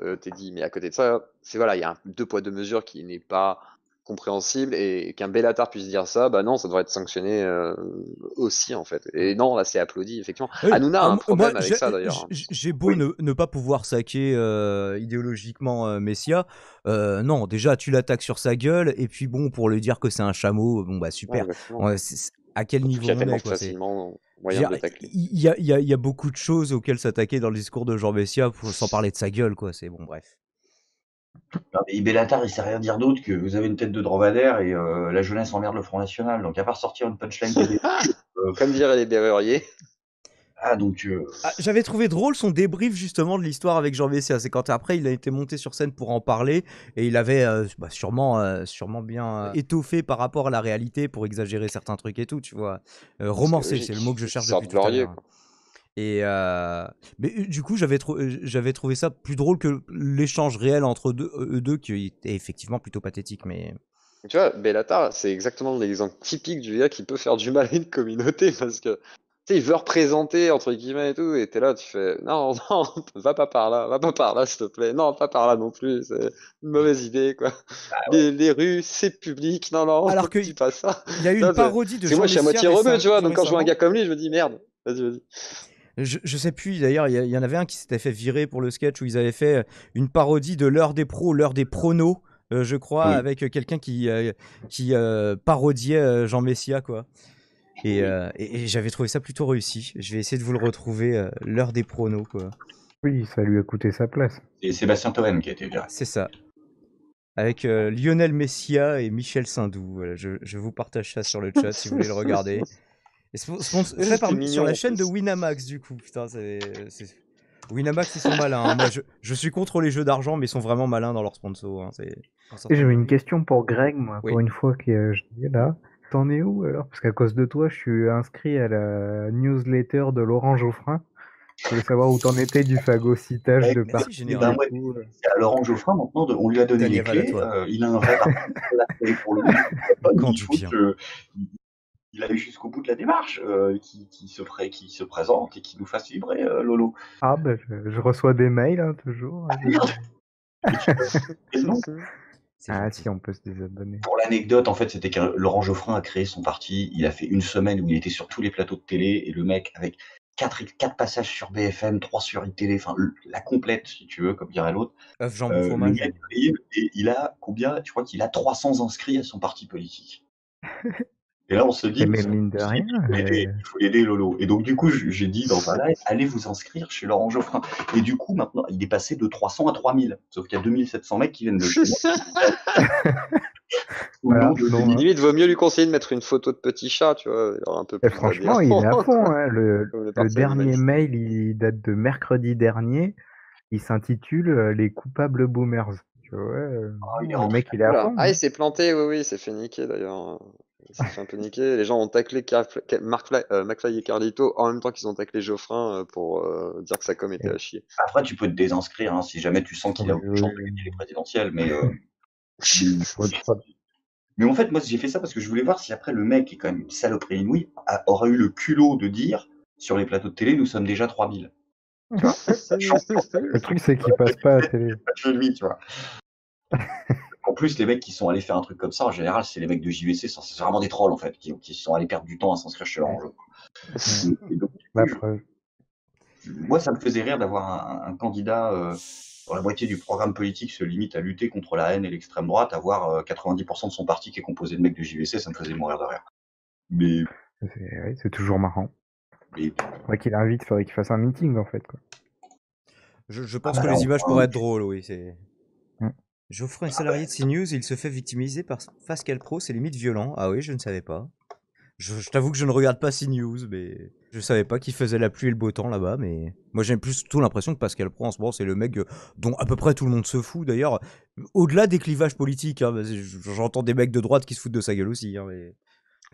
euh, Teddy, mais à côté de ça, c'est voilà, il y a un deux poids, deux mesures qui n'est pas compréhensible et qu'un Bellatar puisse dire ça, bah non, ça devrait être sanctionné euh, aussi en fait. Et non, là, c'est applaudi, effectivement. Oui, Hanouna a ah, un moi, problème avec j'ai- ça d'ailleurs. hein. j'ai- beau ne, ne pas pouvoir saquer euh, idéologiquement euh, Messia, non, déjà tu l'attaques sur sa gueule, et puis bon, pour lui dire que c'est un chameau, bon bah super. Ouais, à quel Surtout niveau qu'il y a on est quoi, facilement moyen de. Il y a, y y beaucoup de choses auxquelles s'attaquer dans le discours de Jean Messia, pour- sans parler de sa gueule, quoi. C'est bon, bref. Non, mais Bellatar, il sait rien dire d'autre que vous avez une tête de dromadaire et euh, la jeunesse emmerde le Front National. Donc, à part sortir une punchline *laughs* télé, euh, Comme diraient les berruriers. ah, donc, euh, Ah, J'avais trouvé drôle son débrief justement de l'histoire avec Jean Messia. C'est quand après il a été monté sur scène pour en parler et il avait euh, bah, sûrement, euh, sûrement bien euh, étoffé par rapport à la réalité pour exagérer certains trucs et tout, tu vois. Euh, romancé, c'est le mot que je cherche depuis tout à l'heure. Et euh, mais euh, du coup, j'avais trou- euh, j'avais trouvé ça plus drôle que l'échange réel entre deux, eux deux, qui était effectivement plutôt pathétique. Mais Tu vois, Bellatar, c'est exactement l'exemple typique du gars qui peut faire du mal à une communauté *laughs* parce que, tu sais, il veut représenter, entre guillemets et tout, et t'es là, tu fais, non, *laughs* non, va pas par là, va pas par là, s'il te plaît, non, pas par là non plus, c'est une mauvaise idée, quoi. Les, les rues, c'est public, non, non, Bah Alors que dis pas ça. il y a eu une parodie de Parce que Jean moi, je suis à moitié rebeu, tu vois, donc quand je vois un gars comme lui, je me dis, merde, vas-y, vas-y. Je, je sais plus d'ailleurs, il y, en avait un qui s'était fait virer pour le sketch où ils avaient fait euh, une parodie de l'heure des pros, l'heure des pronos, euh, je crois, Oui. avec euh, quelqu'un qui, euh, qui euh, parodiait Jean Messia, quoi. Et, euh, et- et j'avais trouvé ça plutôt réussi. Je vais essayer de vous le retrouver, euh, l'heure des pronos, quoi. Oui, ça lui a coûté sa place. c'est Sébastien Toen qui a été viré. C'est ça. Avec euh, Lionel Messia et Michel Sindou. Voilà, je, je vous partage ça sur le chat si vous voulez le regarder. *laughs* Et spon- spon- fait C'était par- mignon, sur la chaîne de. Winamax, du coup. Putain, c'est. Winamax, ils sont malins. hein. Moi, je, je suis contre les jeux d'argent, mais ils sont vraiment malins dans leurs sponsors. hein. J'avais une question pour Greg, moi, Oui. pour une fois que euh, je dis là. T'en es où alors? Parce qu'à cause de toi, je suis inscrit à la newsletter de Laurent Geoffrin. Je voulais savoir où t'en étais du phagocytage Ouais, de. Général. Ben ouais, euh. c'est à Laurent Geoffrin maintenant, de- on lui a donné les clés, euh, il a un vrai parti pour le *laughs* Quand il faut que il aille jusqu'au bout de la démarche, euh, qui, qui se pré- qui se présente et qui nous fasse vibrer, euh, Lolo. Ah, bah, je, je reçois des mails, hein, toujours. Ah, merde. Et non, Ah, si, on peut se désabonner. Pour l'anecdote, en fait, c'était que Laurent Geoffrin a créé son parti. Il a fait une semaine où il était sur tous les plateaux de télé et le mec avec quatre, quatre passages sur BFM, trois sur iTélé, enfin la complète, si tu veux, comme dirait l'autre. Euh, il a combien? Je crois qu'il a 300 inscrits à son parti politique. *laughs* Et là, on se dit, Et même mine de rien, il faut l'aider, euh, il faut l'aider, Lolo. Et donc, du coup, j'ai dit dans un live, allez vous inscrire chez Laurent Geoffrin. Et du coup, maintenant, il est passé de 300 à 3000. Sauf qu'il y a 2700 mecs qui viennent *laughs* *laughs* de chez Voilà, hein. Vaut mieux lui conseiller de mettre une photo de petit chat, tu vois, un peu plus franchement, il est à fond. Hein. Le, *laughs* dernier mail, il date de mercredi dernier. Il s'intitule euh, Les coupables boomers. Tu vois, euh, Ah, il est le mec, il est à fond. Ah, hein. il s'est planté, oui, oui, il s'est fait niquer d'ailleurs. Il s'est fait un peu niquer. Les gens ont taclé Car- Car- Mark Fly- euh, McFly et Carlito en même temps qu'ils ont taclé Geoffrin euh, pour euh, dire que sa com était à chier. Après, tu peux te désinscrire hein, si jamais tu sens qu'il a Oui, aucune chance de gagner les présidentielles, mais. euh, Mais en fait, moi, j'ai fait ça parce que je voulais voir si après le mec, qui est quand même une saloperie inouïe, a- aurait eu le culot de dire sur les plateaux de télé, nous sommes déjà 3000. *laughs* Le truc, c'est qu'il passe pas à la télé. Pas chez lui, tu vois. *laughs* en plus, les mecs qui sont allés faire un truc comme ça, en général, c'est les mecs de JVC, c'est vraiment des trolls, en fait, qui, qui sont allés perdre du temps à s'inscrire chez leur jeu. Et- et donc, La preuve. moi, ça me faisait rire d'avoir un, un candidat euh, dont la moitié du programme politique se limite à lutter contre la haine et l'extrême droite, avoir euh, 90% de son parti qui est composé de mecs de JVC, ça me faisait mourir de rire. Mais, C'est ouais, toujours marrant. mais Faudrait qu'il invite, faudrait qu'il fasse un meeting en fait. Quoi. Je, je pense Ah bah que les alors, images euh, pourraient être drôles, oui. C'est. Mm. Geoffroy est salarié de CNews, il se fait victimiser par Pascal Pro, c'est limite violent. Ah oui, je ne savais pas. Je, je t'avoue que je ne regarde pas CNews, mais je savais pas qu'il faisait la pluie et le beau temps là-bas. Mais moi, j'ai plus tout l'impression que Pascal Pro en ce moment, c'est le mec euh, dont à peu près tout le monde se fout. D'ailleurs, au-delà des clivages politiques, hein, j'entends des mecs de droite qui se foutent de sa gueule aussi. hein, mais...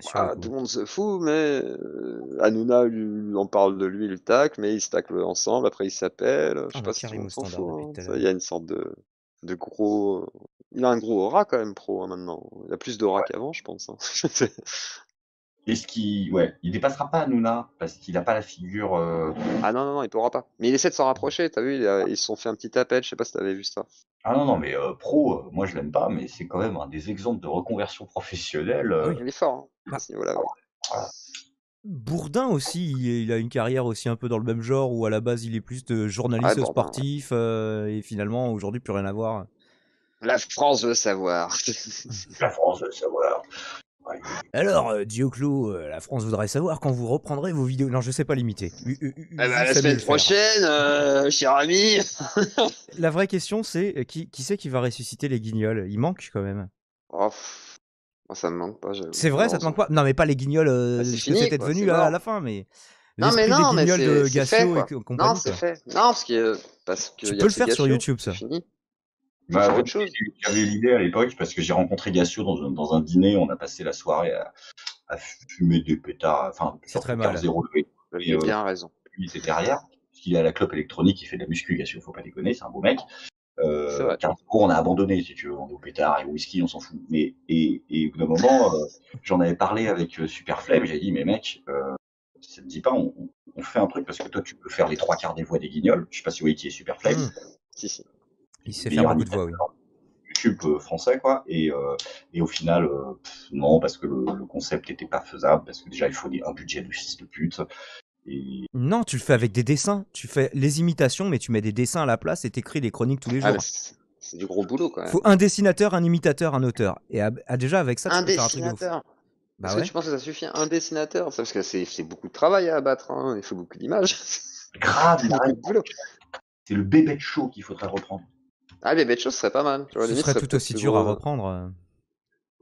sur le Ah, coup. tout le monde se fout, mais euh, Hanouna, lui, on parle de lui, il tacle, mais ils se taclent ensemble, après ils s'appellent. Je sais Ah, pas bah, si tout le monde s'en fout. hein. Il y a une sorte de, de gros. Il a un gros aura quand même, pro, hein, maintenant. Il a plus d'aura qu'avant, je pense. hein. *laughs* est-ce qu'il, ouais, il dépassera pas Hanouna parce qu'il n'a pas la figure. euh, ah non, non, non, il pourra pas. Mais il essaie de s'en rapprocher, t'as vu, il a- ils se sont fait un petit appel, je sais pas si t'avais vu ça. Ah non non, mais euh, pro, euh, moi je l'aime pas, mais c'est quand même un des exemples de reconversion professionnelle. euh, Il est fort, hein, à ce niveau-là. ouais. Bourdin aussi, il, il a une carrière aussi un peu dans le même genre où à la base il est plus de journaliste Ouais, sportif euh, et finalement aujourd'hui plus rien à voir. La France veut savoir. *laughs* La France veut savoir. Ouais. Alors, euh, Dioclo, euh, la France voudrait savoir quand vous reprendrez vos vidéos. Non, je sais pas l'imiter. Eh ben, Jules la semaine prochaine, euh, cher ami. La vraie question c'est euh, qui, qui c'est qui va ressusciter les guignols? Il manque quand même. Oh, ça me manque pas. C'est vrai, ça te manque pas? Non, mais pas les guignols euh, Bah, c'est que fini, c'était devenu c'est à, la fin, mais. Non, mais l'esprit non, des mais de fait, et compagnie. Non, c'est fait. Non, parce que parce que Tu y peux le faire sur YouTube, ça. Fini. Bah, autre chose. J'avais l'idée à l'époque parce que j'ai rencontré Gassio dans un, dans un dîner, on a passé la soirée à, à fumer des pétards, enfin, C'est très mal. Zéro avez euh, bien raison. il était derrière, parce qu'il a la clope électronique, il fait de la muscu, Gassio, faut pas déconner, c'est un beau mec. Euh, vrai. Car Zéro, on a abandonné, si tu veux, on est au pétard et au whisky, on s'en fout. Mais, et, et au bout d'un moment, euh, j'en avais parlé avec euh, Super Flemme, j'ai dit, mais mec, euh, ça te dit pas, on, on fait un truc parce que toi, tu peux faire les trois quarts des voix des guignols. Je sais pas si vous voyez qui est Super Flemme. Mmh. Si, si. Il sait faire beaucoup de voix, oui. YouTube euh, français, quoi. Et, euh, et au final, euh, pff, non, parce que le, le concept n'était pas faisable, parce que déjà, il faut un budget de fils de pute. Et Non, tu le fais avec des dessins. Tu fais les imitations, mais tu mets des dessins à la place et t'écris des chroniques tous les Ah, jours. c'est du gros boulot quand même. Faut un dessinateur, un imitateur, un auteur. Et à- à- déjà avec ça, tu Un peux faire un truc de ouf. Bah Est-ce ouais. que tu penses que ça suffit Un dessinateur? C'est Parce que c'est beaucoup de travail à abattre. Hein. Il faut beaucoup d'images. grave, de c'est le bébé de show qu'il faudrait reprendre. Ah, mais bête chose serait pas mal. Tu vois, Ce limite, serait serait tout aussi dur à reprendre.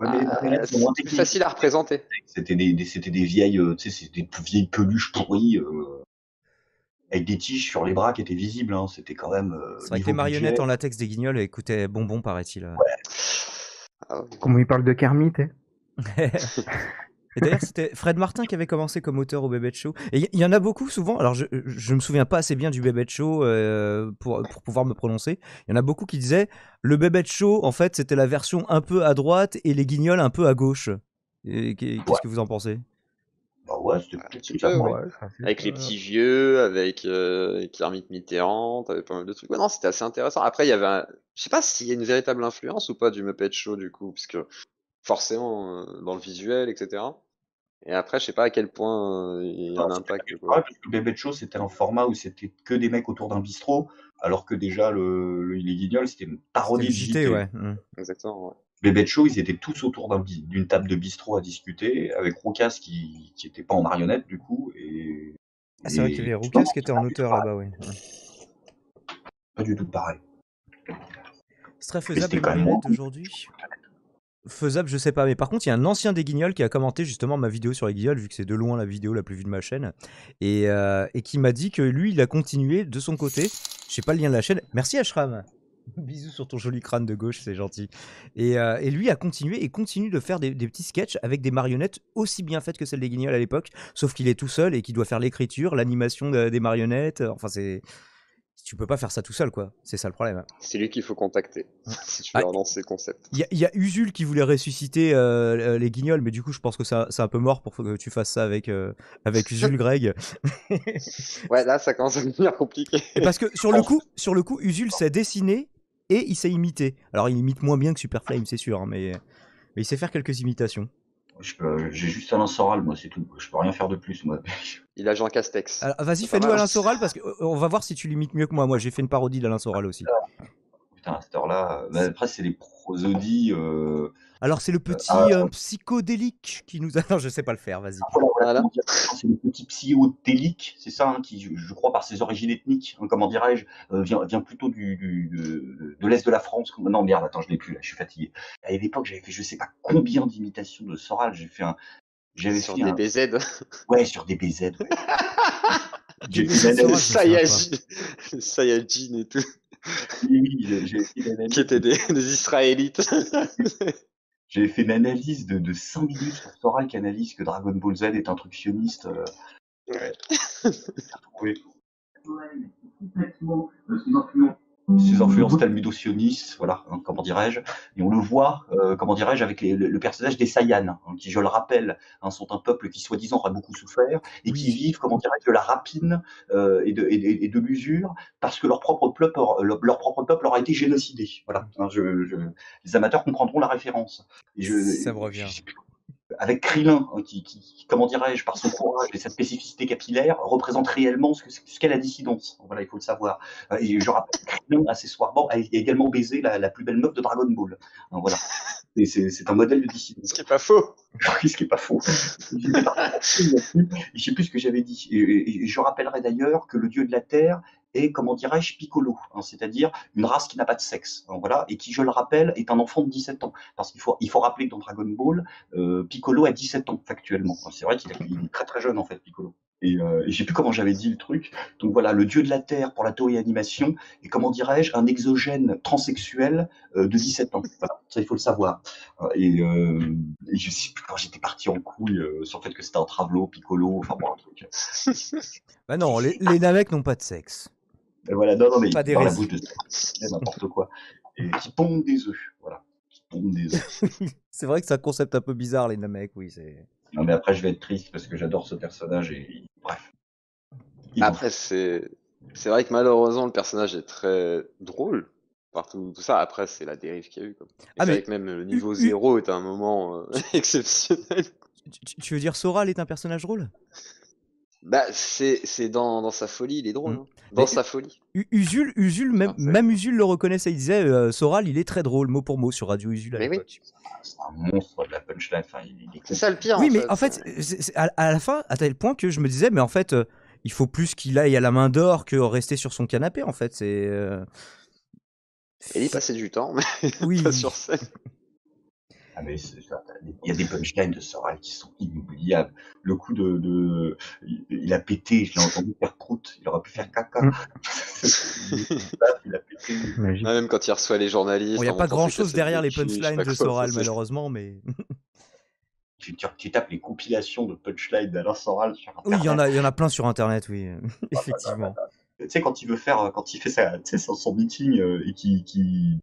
Euh. Ouais, Ah, c'est facile à représenter. C'était des, des- c'était des vieilles, euh, tu sais, c'était des vieilles peluches pourries, euh, avec des tiges sur les bras qui étaient visibles, hein. C'était quand même, euh, C'est vrai que les marionnettes budget. en latex des guignols écoutaient bonbon, paraît-il. Ah, ouais. Comment il parle de Kermit, eh *laughs* Et d'ailleurs, c'était Fred Martin qui avait commencé comme auteur au Bébé Show. Et il y, y en a beaucoup souvent. Alors, je, je me souviens pas assez bien du Bébé Show euh, pour, pour pouvoir me prononcer. Il y en a beaucoup qui disaient le Bébé Show, en fait, c'était la version un peu à droite et les guignols un peu à gauche. Et Qu'est-ce Ouais. que vous en pensez? Bah ouais, c'était Ah, ouais. ouais. c'est Avec les petits vieux, avec euh, Kermit Mitterrand, t'avais pas mal de trucs. Ouais, non, c'était assez intéressant. Après, il y avait un... Je sais pas s'il y a une véritable influence ou pas du Muppet Show, du coup, parce que forcément, euh, dans le visuel, etc. Et après, je sais pas à quel point euh, il y a un impact. quoi. pareil, parce que Bébé de Show, c'était un format où c'était que des mecs autour d'un bistrot, alors que déjà, le, le- les Guignols, c'était une C'était parodie de JT, ouais. Mm. Exactement, ouais. Bébé de Show, ils étaient tous autour d'une table de bistrot à discuter, avec Roucas qui, qui était pas en marionnette, du coup, et... Ah, c'est vrai qu'il y avait Roucas qui était en auteur là-bas, oui. Pas du tout pareil. C'est très Mais faisable c'était les quand même marionnettes bon. d'aujourd'hui Faisable, je sais pas. Mais par contre, il y a un ancien des Guignols qui a commenté justement ma vidéo sur les Guignols, vu que c'est de loin la vidéo la plus vue de ma chaîne, et, euh, qui m'a dit que lui, il a continué de son côté. Je sais pas le lien de la chaîne. Merci Ashram. *laughs* Bisous sur ton joli crâne de gauche, c'est gentil. Et, euh, lui a continué et continue de faire des, petits sketchs avec des marionnettes aussi bien faites que celles des Guignols à l'époque, sauf qu'il est tout seul et qu'il doit faire l'écriture, l'animation de- des marionnettes. Enfin, c'est. Tu peux pas faire ça tout seul, quoi. C'est ça le problème. C'est lui qu'il faut contacter *laughs* si tu Ah. veux relancer le concept. Il y, a- il y a Usul qui voulait ressusciter euh, euh, les Guignols, mais du coup, je pense que c'est un peu mort pour que tu fasses ça avec, euh, avec *laughs* Usul, Greg. Ouais, là, ça commence à devenir compliqué. Et parce que sur le *laughs* coup, sur le coup, Usul sait dessiner et il sait imiter. Alors, il imite moins bien que Superflame, c'est sûr, hein, mais, mais il sait faire quelques imitations. Je peux- J'ai juste Alain Soral, moi, c'est tout. Je peux rien faire de plus, moi. *laughs* Il a Jean Castex. Vas-y, fais-nous. Alain Soral parce qu'on va voir si tu l'imites mieux que moi. Moi, j'ai fait une parodie d'Alain Soral aussi. Putain, à cette heure-là. euh, bah, après, c'est les Euh... Alors, c'est le petit ah, euh, psychodélique qui nous a. *laughs* Non, je sais pas le faire, vas-y. voilà, voilà, C'est le petit psychotélique, c'est ça, hein, qui, je, crois, par ses origines ethniques, hein, comment dirais-je, euh, vient, vient plutôt du, du- de, l'Est de la France. Non, merde, attends, je l'ai plus, là, je suis fatigué. À l'époque, j'avais fait je sais pas combien d'imitations de Soral. J'ai fait un. J'avais Sur fait des un. BZ. Ouais, sur des BZ. ouais. *laughs* J'ai fait. Saiyajin et tout. Oui, j'ai- j'ai. Qui étaient des, des Israélites. *laughs* J'avais fait une analyse de, de 5 minutes sur Soral qui analyse que Dragon Ball Z est un truc sioniste. Euh... Ouais. j'ai retrouvé. *laughs* Ses influences talmudo-sionistes, voilà, hein, comment dirais-je. Et on le voit, euh, comment dirais-je, avec les- le, le personnage des Saiyans, hein, qui, je le rappelle, hein, sont un peuple qui, soi-disant, aura beaucoup souffert et qui vivent, comment dirais-je, de la rapine euh, et de, et, et- et de l'usure parce que leur propre peuple, leur, leur propre peuple leur a été génocidé. Voilà, hein, je, je- les amateurs comprendront la référence. Et je, Ça me revient. je- avec Krillin, hein, qui, comment dirais-je, par son courage et sa spécificité capillaire, représente réellement ce que- ce qu'est la dissidence. Voilà, il faut le savoir. Euh, Et je rappelle, Krillin, accessoirement, a également baisé la, la plus belle meuf de Dragon Ball. Hein, voilà. C'est un modèle de dissidence. Ce qui est pas faux. *laughs* Oui, ce qui est pas faux. Je sais plus ce que j'avais dit. Et, et- et je rappellerai d'ailleurs que le dieu de la terre est, comment dirais-je, Piccolo, hein, c'est-à-dire une race qui n'a pas de sexe, hein, voilà, et qui, je le rappelle, est un enfant de 17 ans. Parce qu'il faut, il faut rappeler que dans Dragon Ball, euh, Piccolo a 17 ans factuellement. C'est vrai qu'il est est très très jeune en fait, Piccolo. Et, euh, et sais plus comment j'avais dit le truc. Donc voilà, le dieu de la terre pour la Toei Animation, et comment dirais-je, un exogène transsexuel euh, de 17 ans. Ça il faut le savoir. Et, euh, et je sais plus quand j'étais parti en couille euh, sur le fait que c'était un Travelo, Piccolo, enfin bon, un truc. *laughs* Bah non, les, les Namek n'ont pas de sexe. Et voilà, non, non, mais Pas dans la bouche de c'est n'importe quoi. Et qui pondent des œufs, voilà. Qui pondent des œufs. *laughs* C'est vrai que c'est un concept un peu bizarre, les Namek, oui. c'est... Non, mais après, je vais être triste parce que j'adore ce personnage et bref. Il Après, c'est c'est vrai que malheureusement, le personnage est très drôle. Partout, tout ça. Après, c'est la dérive qu'il y a eu. Ah, c'est mais- vrai que même le niveau U- U- zéro est un moment euh, *laughs* exceptionnel. Tu, tu- tu veux dire Soral est un personnage drôle? Bah, c'est c'est dans, dans sa folie, il est drôle. Mm. hein. Dans Mais- sa folie. Usul, Usul même, Ah, même Usul le reconnaissait. Il disait euh, Soral, il est très drôle, mot pour mot, sur Radio Usul à Mais oui. l'époque. c'est un monstre de la punchline. Enfin, il, il est C'est ça le pire. Oui, en mais en fait, c'est- c'est à, à la fin, à tel point que je me disais, mais en fait, euh, il faut plus qu'il aille à la main d'or que rester sur son canapé, en fait. C'est. euh, Il y passait du temps, mais Oui. *laughs* pas sur scène. Ah, mais il y a des punchlines de Soral qui sont inoubliables. Le coup de, de il, a pété, je l'ai entendu faire prout, il aurait pu faire caca. Mm. *laughs* il a pété. Ouais, même quand il reçoit les journalistes. Bon, il n'y a pas grand chose derrière de les punchlines de Soral, malheureusement, mais. *laughs* Tu, tu, tu tapes les compilations de punchlines d'Alain Soral sur Oui, il y en Internet. a, il y en a plein sur Internet, oui, *laughs* effectivement. Tu sais, quand il veut faire, quand il fait sa, tu sais, son, son meeting euh, et qui, qui,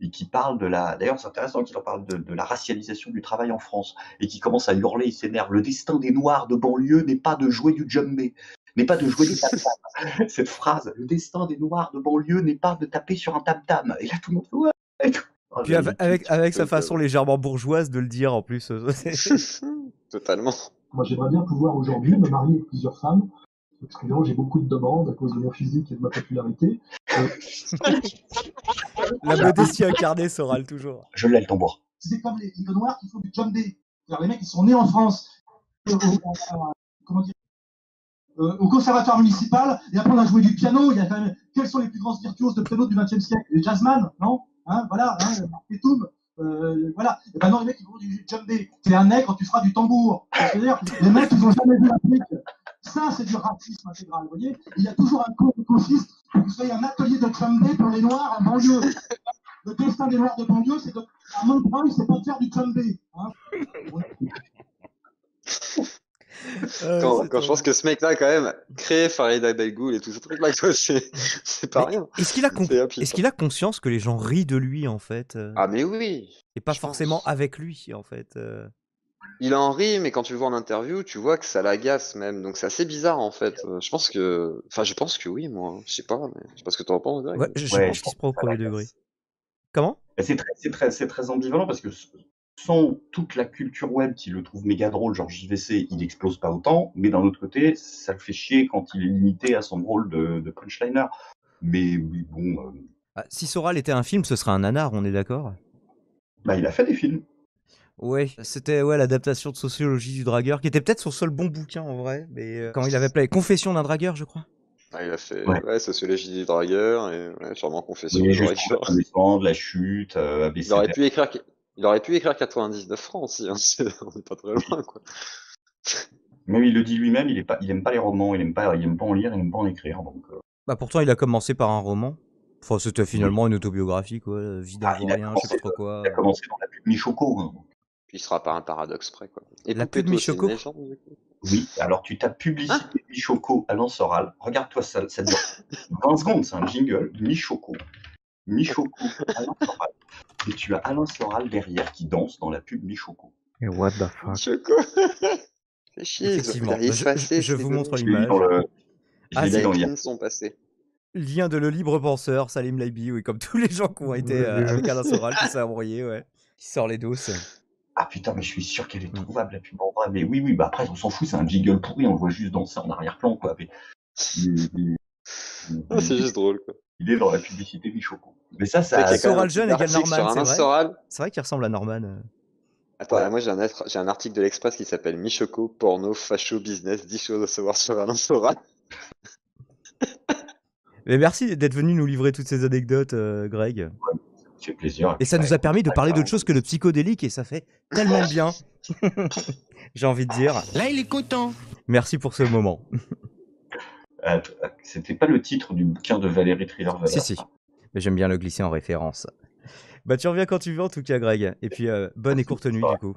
et qui parle de la. D'ailleurs, c'est intéressant qu'il en parle de, de la racialisation du travail en France et qui commence à hurler, il s'énerve. Le destin des Noirs de banlieue n'est pas de jouer du djembé, n'est pas de jouer du tam-tam. *laughs* Cette phrase, le destin des Noirs de banlieue n'est pas de taper sur un tam-tam. Et là, tout le monde fait ouais. et tout. Puis avec, avec, avec sa euh, façon légèrement bourgeoise de le dire en plus. *laughs* *laughs* Totalement. Moi, j'aimerais bien pouvoir aujourd'hui me marier avec plusieurs femmes, parce que évidemment, j'ai beaucoup de demandes à cause de mon physique et de ma popularité. Euh, *laughs* La modestie incarnée, Soral, toujours. Je l'ai le tambour. c'est comme les, les noirs qui font du jump day. Les mecs qui sont nés en France, euh, au, au- comment dire, euh, au conservatoire municipal, et après on a joué du piano. Il y a quand même, quels sont les plus grands virtuoses de piano du XXe siècle? Les jazzman, non? Hein, Voilà, hein, et tout. Euh, voilà. Et ben non, les mecs ils font du jump day. T'es un nègre, tu feras du tambour. C'est-à-dire, les mecs ils ont jamais vu l'Afrique. Ça, c'est du racisme intégral, vous voyez Il y a toujours un cours écofiste pour que vous soyez un atelier de Trump Day pour les Noirs en banlieue. Le destin des Noirs de banlieue, c'est de... à c'est pas de faire du Trump Day. Hein Euh, Quand, je pense que ce mec-là, quand même, créé Farid Abdelgoul et tout ce truc-là, c'est pas Mais rien. Est-ce qu'il a, con- rapide, est-ce qu'il a conscience que les gens rient de lui en fait euh, Ah, mais oui Et pas je forcément pense. avec lui en fait euh. Il en rit, mais quand tu le vois en interview, tu vois que ça l'agace même. Donc c'est assez bizarre en fait. Euh, Je pense que. Enfin, je pense que oui, moi. Je sais pas, mais je sais pas ce que t'en penses, Greg. Ouais, je, je Ouais, pense je qu'il se prend au premier degré. Comment? Mais C'est très, c'est très, c'est très ambivalent parce que sans toute la culture web qui le trouve méga drôle, genre JVC, il explose pas autant, mais d'un autre côté, ça le fait chier quand il est limité à son rôle de, de punchliner. Mais, mais bon, euh, Ah, Si Soral était un film, ce serait un nanar, on est d'accord? bah, il a fait des films. Ouais, c'était ouais l'adaptation de Sociologie du dragueur, qui était peut-être son seul bon bouquin en vrai, mais euh, quand il avait appelé Confession d'un dragueur, je crois. Ah, il a fait Ouais. ouais. sociologie du dragueur et ouais, sûrement confession du dragueur. de la chute, euh. Il aurait pu écrire. Il aurait pu écrire 99 francs aussi. Hein. *laughs* c'est- On est pas très loin, quoi. Même il le dit lui-même, il, est pas, il aime pas les romans, il aime pas, il aime pas en lire, il aime pas en écrire. Donc, euh, Bah pourtant il a commencé par un roman. Enfin c'était finalement une autobiographie quoi, euh, vie d'un Ah, vaurien, je sais pas trop quoi. il a commencé dans la pub Michoco. Puis il sera pas un paradoxe près, quoi. Et La pub coup? Oui, alors tu tapes publicité Michoco à lance orale. Regarde-toi ça, ça dure *laughs* 20 secondes, c'est un jingle. Michoco. Michoco à lance orale. Et tu as Alain Soral derrière qui danse dans la pub Michoco. Et what the fuck? Choco *laughs* Fais chier, Effectivement, je- c'est vous montre l'image. le. Ah, Les cleans sont passés. Lien de le libre penseur, Salim Laibi, oui, comme tous les gens qui ont été euh, avec Alain Soral qui s'est *laughs* embrouillé, ouais. Qui sort les doses. Ah putain, mais je suis sûr qu'elle est Mm. trouvable la pub en vrai. Mais oui, oui, bah après on s'en fout, c'est un jingle pourri, on le voit juste danser en arrière-plan quoi. Mais Ah, c'est juste drôle, quoi. il est dans la publicité Michoco. Mais ça, C'est vrai ça. Soral un jeune égale article Norman, sur c'est vrai Soral. C'est vrai qu'il ressemble à Norman. euh. Attends, Ouais. moi j'ai un, article de l'Express qui s'appelle Michoco, porno, facho, business, 10 choses à savoir sur Alain Soral. Mais merci d'être venu nous livrer toutes ces anecdotes, euh, Greg. Ça fait plaisir. Et ça nous a permis de parler d'autre chose que le psychodélique et ça fait tellement bien. *laughs* J'ai envie de dire. Là, il est content. Merci pour ce moment. Euh, C'était pas le titre du bouquin de Valérie Trierweiler. Si, si. Mais j'aime bien le glisser en référence. Bah, tu reviens quand tu veux, en tout cas, Greg. Et puis, euh, bonne et courte nuit, du coup.